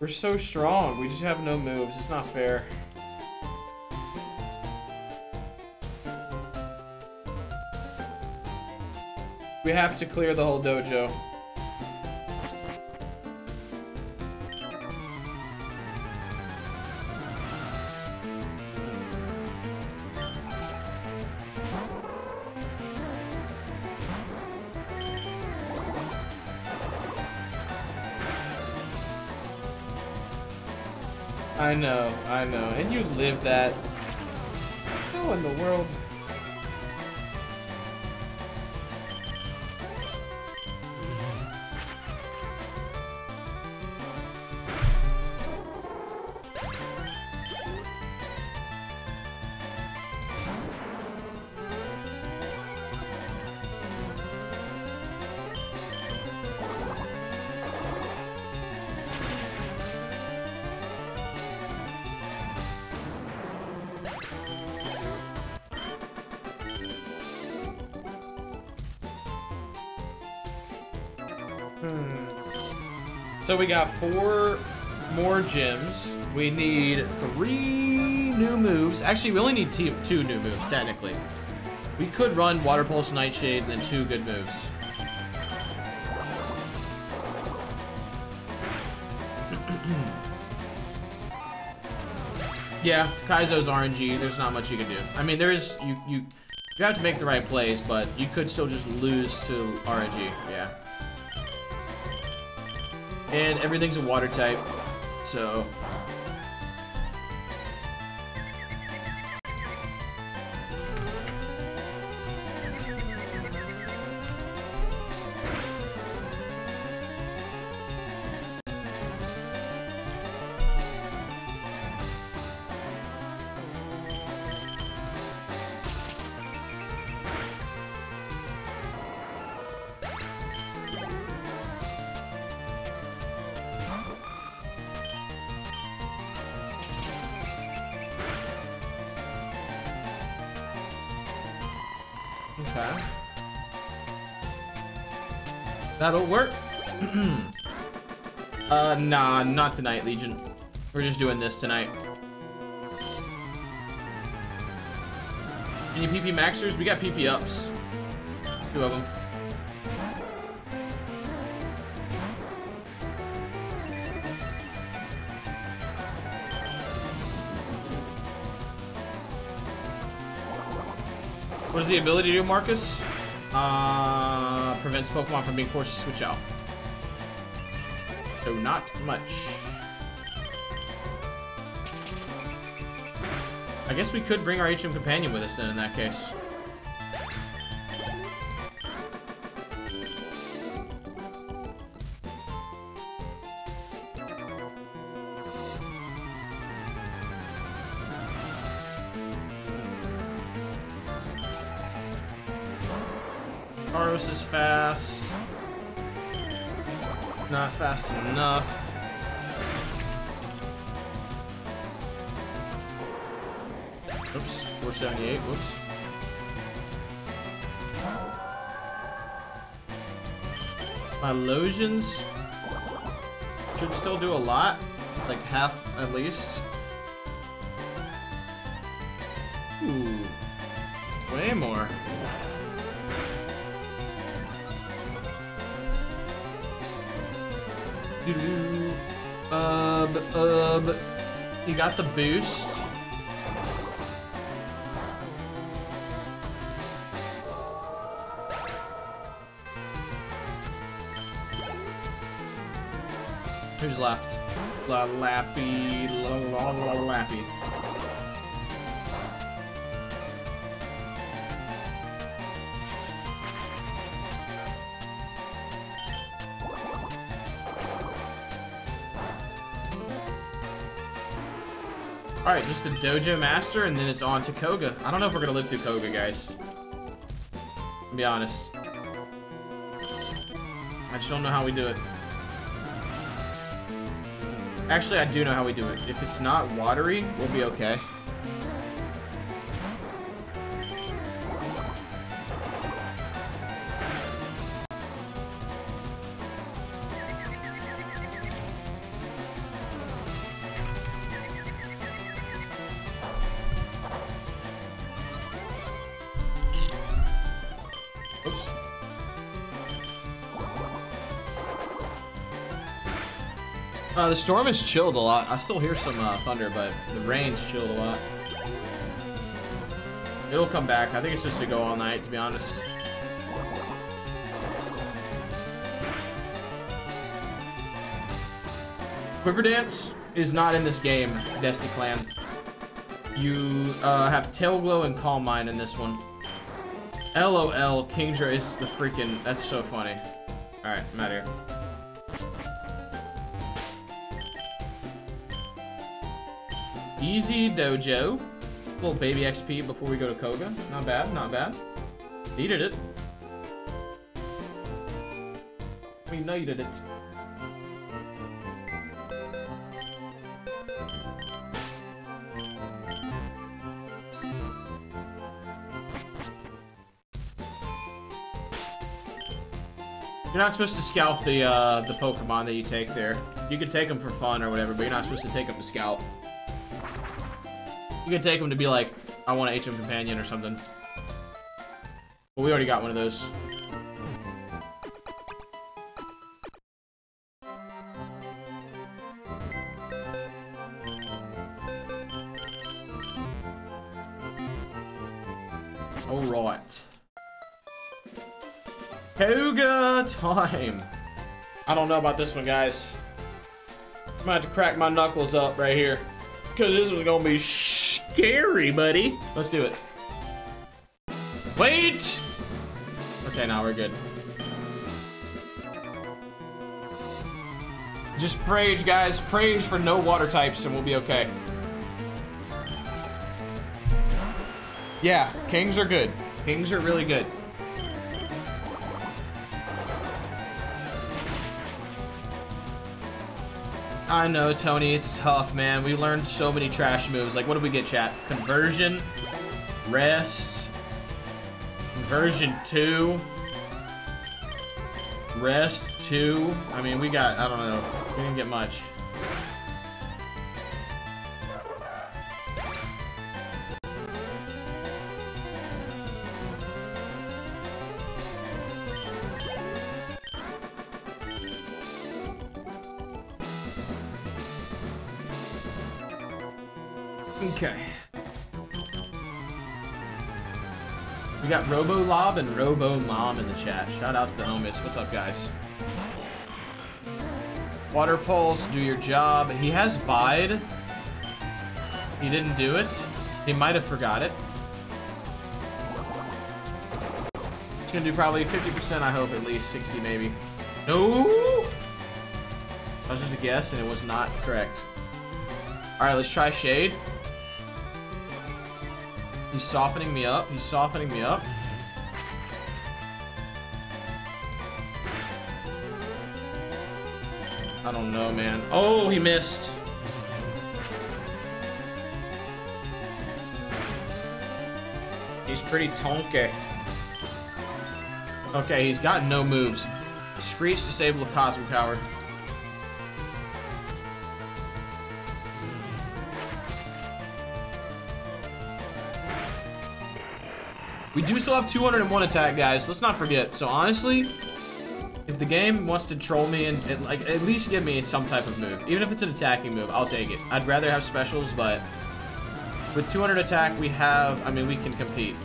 We're so strong. We just have no moves. It's not fair. We have to clear the whole dojo. I know, I know. And you live that. How in the world? So we got four more gems. We need three new moves. Actually, we only need two, new moves, technically. We could run Water Pulse Nightshade and then two good moves. yeah, Kaizo's RNG. There's not much you can do. I mean, there is you you you have to make the right plays, but you could still just lose to RNG. Yeah. And everything's a water type, so... That'll work. uh, nah, not tonight, Legion. We're just doing this tonight. Any PP maxers? We got PP ups. Two of them. What is the ability to do, Marcus? Uh, prevents Pokemon from being forced to switch out. So not much. I guess we could bring our HM companion with us then in that case. Fast enough. Oops, 478, whoops. My Losians should still do a lot, like half at least. Uh, you got the boost. Who's left? La Lappy, la la la Lappy. Alright, just the Dojo Master, and then it's on to Koga. I don't know if we're gonna live through Koga, guys. Be honest. I just don't know how we do it. Actually, I do know how we do it. If it's not watery, we'll be okay. The storm has chilled a lot. I still hear some uh, thunder, but the rain's chilled a lot. It'll come back. I think it's just to go all night, to be honest. Quiver Dance is not in this game, Destiny Clan. You uh, have Tail Glow and Calm Mind in this one. LOL, Kingdra is the freaking... That's so funny. Alright, I'm out of here. Easy Dojo. Little baby XP before we go to Koga. Not bad, not bad. Needed it. We needed it. You're not supposed to scout the uh, the Pokemon that you take there. You can take them for fun or whatever, but you're not supposed to take them to scout. You can take them to be like, I want an HM companion or something. But we already got one of those. Alright. Koga time. I don't know about this one, guys. I'm gonna have to crack my knuckles up right here. Because this one's gonna be scary, buddy. Let's do it. Wait! Okay, now we're good. Just prage, guys. Prage for no water types and we'll be okay. Yeah, kings are good. Kings are really good. I know, Tony, it's tough, man. We learned so many trash moves. Like, what did we get, chat? Conversion, rest, conversion 2, rest 2. I mean, we got, I don't know. We didn't get much. Robo Lob and Robo Mom in the chat. Shout out to the homies. What's up, guys? Water Pulse, do your job. He has Bide. He didn't do it. He might have forgot it. He's gonna do probably 50%, I hope, at least 60 maybe. No! That was just a guess, and it was not correct. Alright, let's try Shade. He's softening me up. He's softening me up. Don't know, man. Oh, he missed. He's pretty tonky. Okay, he's got no moves. Screech disable the Cosmic Power. We do still have 201 attack, guys. Let's not forget. So honestly, if the game wants to troll me and, and, like at least give me some type of move, even if it's an attacking move, I'll take it. I'd rather have specials, but with 200 attack, we have. I mean, we can compete.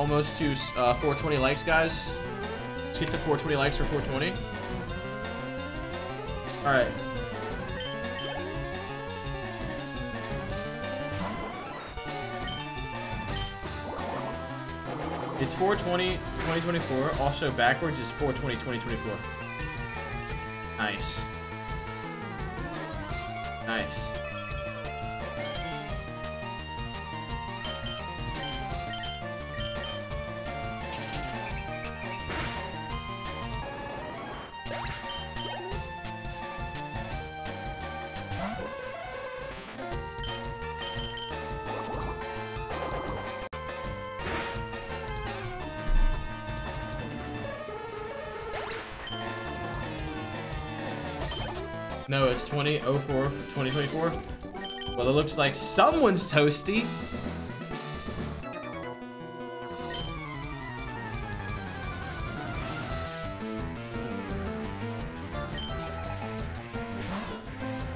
Almost to uh, 420 likes, guys. Let's get to 420 likes for 420. All right. It's 420 2024. Also backwards is 420 2024. Nice. Nice. 2024. Well, it looks like someone's toasty.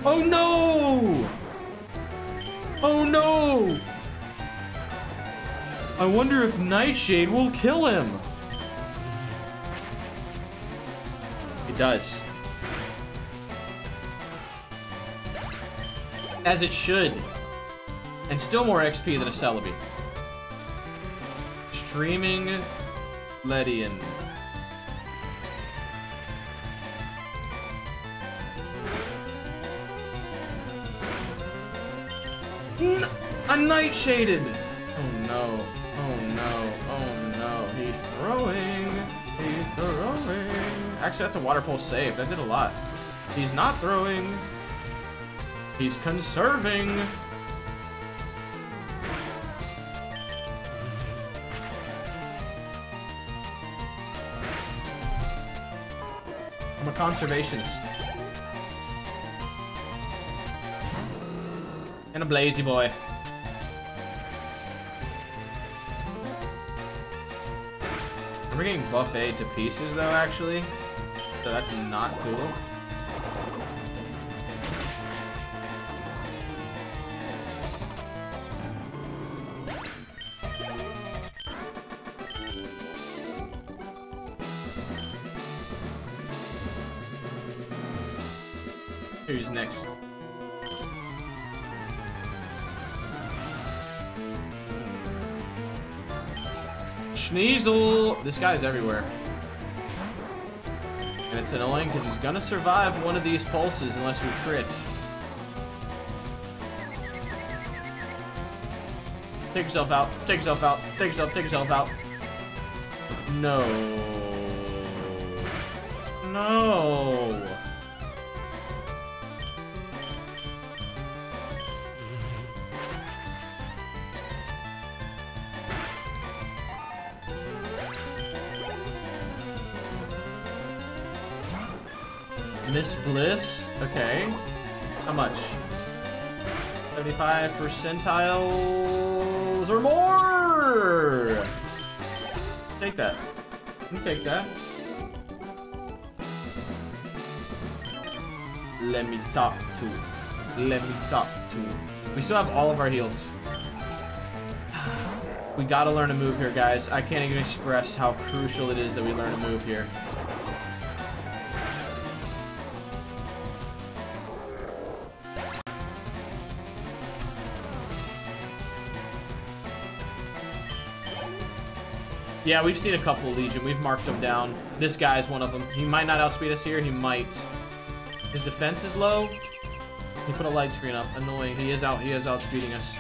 Oh no! Oh no! I wonder if Nightshade will kill him. It does. As it should. And still more XP than a Celebi. Streaming Ledian. N I'm nightshaded! Oh no. Oh no. Oh no. He's throwing. He's throwing. Actually, that's a water pulse save. That did a lot. He's not throwing. He's conserving. I'm a conservationist. And a blazy boy. We're getting buffet to pieces though, actually. So that's not cool. This guy's everywhere. And it's annoying because he's gonna survive one of these pulses unless we crit. Take yourself out. Take yourself out. Take yourself. Take yourself out. No. No. Bliss. Okay. How much? 75 percentiles or more! Take that. You take that. Let me talk to. Let me talk to. We still have all of our heals. We gotta learn a move here, guys. I can't even express how crucial it is that we learn a move here. Yeah, we've seen a couple Legion. We've marked them down. This guy's one of them. He might not outspeed us here. He might. His defense is low. He put a light screen up. Annoying. He is out. He is outspeeding us.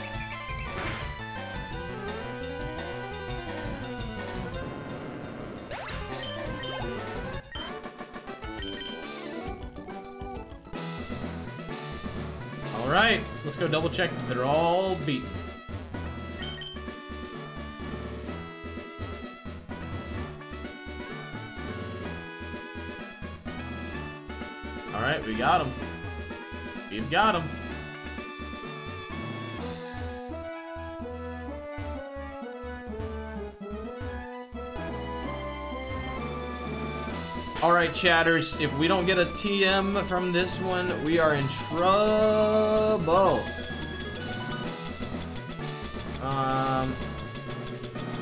All right, let's go double check. They're all beaten. We got him. We've got him. All right, chatters, if we don't get a TM from this one, we are in trouble. Um,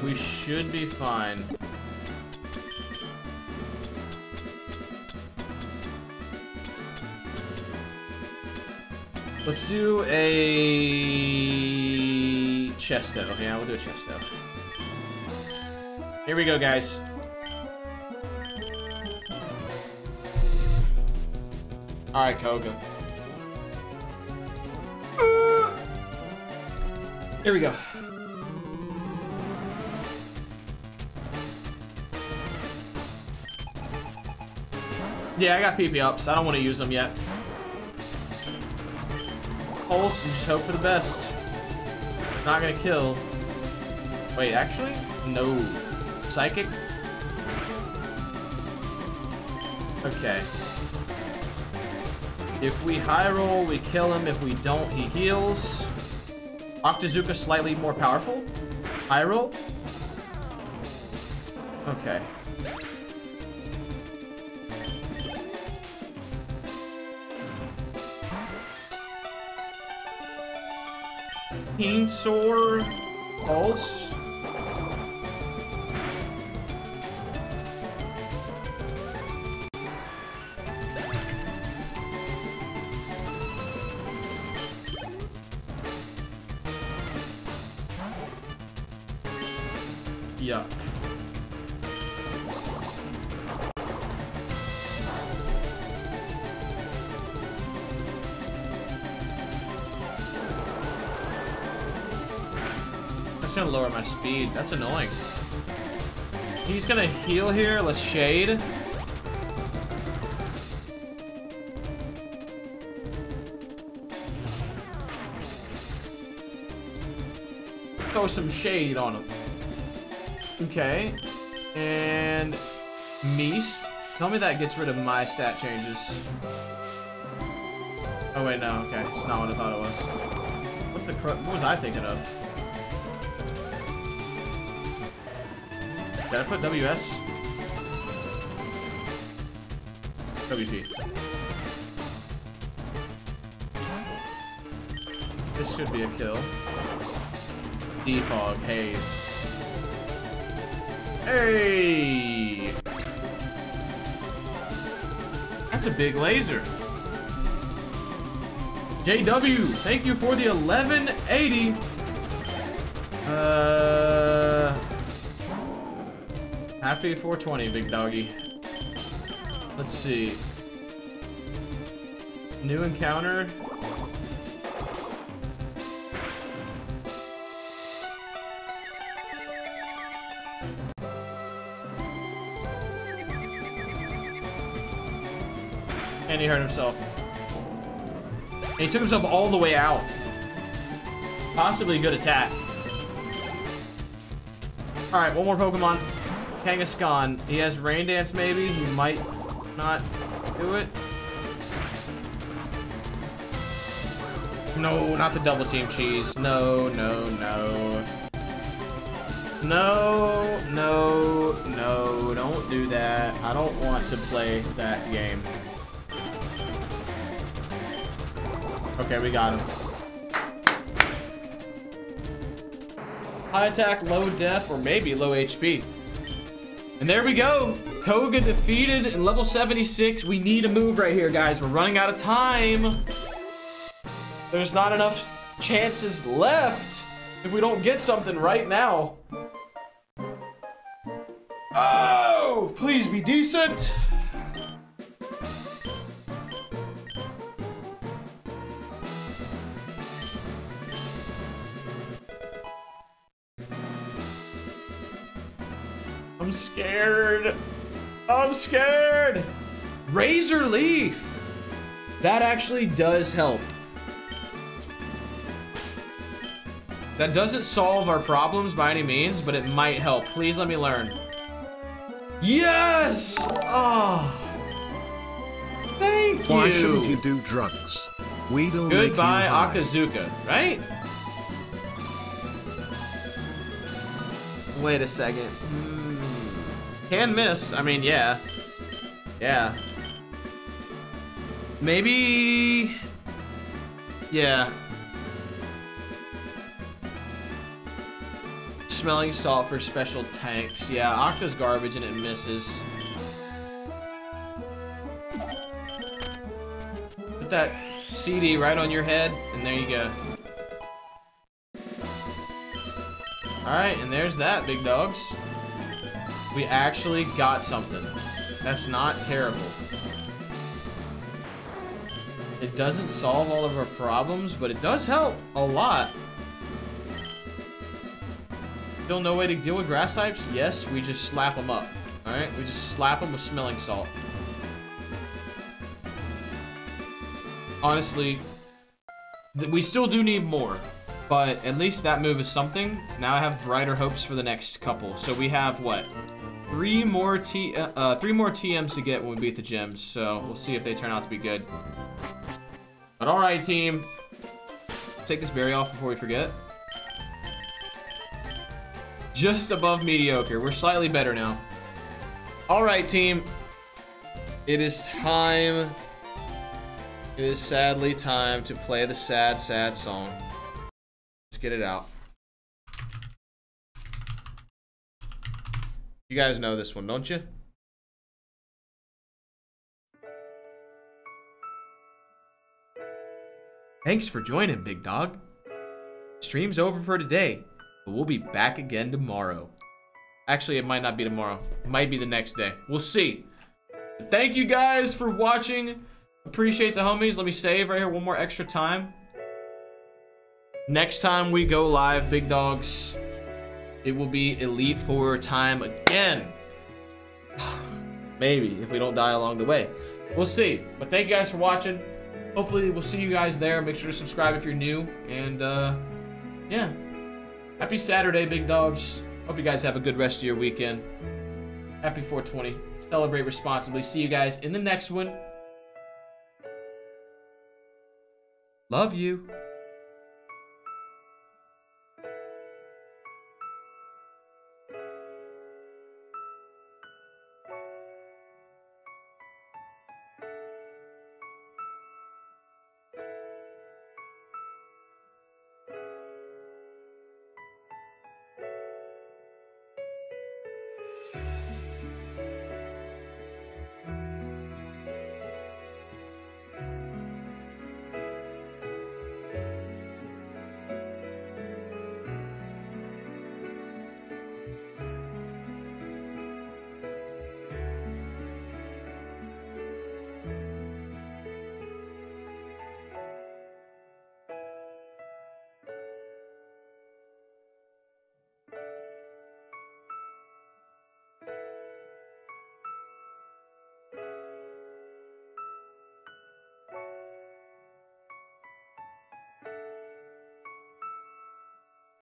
we should be fine. Let's do a Chesto. Yeah, we'll do a Chesto. Here we go, guys. Alright, Koga. Here we go. Yeah, I got PP ups. I don't want to use them yet. Pulse, and just hope for the best. Not gonna kill. Wait, actually? No. Psychic? Okay. If we high roll, we kill him. If we don't, he heals. Octazooka slightly more powerful. High roll. Okay. Venusaur Pulse. That's annoying. He's gonna heal here. Let's shade. Throw some shade on him. Okay. And Meast. Tell me that gets rid of my stat changes. Oh wait, no, okay. It's not what I thought it was. What the? What was I thinking of? Did I put WS? WP. This should be a kill. Defog, Haze. Hey! That's a big laser. JW, thank you for the 1180. Uh, happy 420, big doggy. Let's see. New encounter. And he hurt himself. And he took himself all the way out. Possibly a good attack. Alright, one more Pokemon. Kangaskhan. He has Rain Dance, maybe. He might not do it. No, not the double team cheese. No, no, no. No, no, no. Don't do that. I don't want to play that game. Okay, we got him. High attack, low death, or maybe low HP. And there we go. Koga defeated in level 76. We need a move right here, guys. We're running out of time. There's not enough chances left if we don't get something right now. Oh, please be decent. I'm scared. Razor Leaf. That actually does help. That doesn't solve our problems by any means, but it might help. Please let me learn. Yes! Oh. Thank you. Why shouldn't you do drugs? Weed'll make you Goodbye, high. Octazooka, right? Wait a second. Hmm. Can miss. I mean, yeah. Yeah. Maybe... Yeah. Smelling salt for special tanks. Yeah, Octa's garbage and it misses. Put that CD right on your head, and there you go. Alright, and there's that, big dogs. We actually got something. That's not terrible. It doesn't solve all of our problems, but it does help a lot. Still no way to deal with grass types? Yes, we just slap them up. Alright, we just slap them with smelling salt. Honestly, we still do need more, but at least that move is something. Now I have brighter hopes for the next couple. So we have what? Three more T, uh, uh, three more TMs to get when we beat the gyms. So we'll see if they turn out to be good. But all right, team. Take this berry off before we forget. Just above mediocre. We're slightly better now. All right, team. It is time. It is sadly time to play the sad, sad song. Let's get it out. You guys know this one, don't you? Thanks for joining, big dog. Stream's over for today, but we'll be back again tomorrow. Actually, it might not be tomorrow. It might be the next day. We'll see. Thank you guys for watching. Appreciate the homies. Let me save right here one more extra time. Next time we go live, big dogs, it will be Elite Four time again. Maybe, if we don't die along the way. We'll see. But thank you guys for watching. Hopefully, we'll see you guys there. Make sure to subscribe if you're new. And, uh, yeah. Happy Saturday, big dogs. Hope you guys have a good rest of your weekend. Happy 420. Celebrate responsibly. See you guys in the next one. Love you.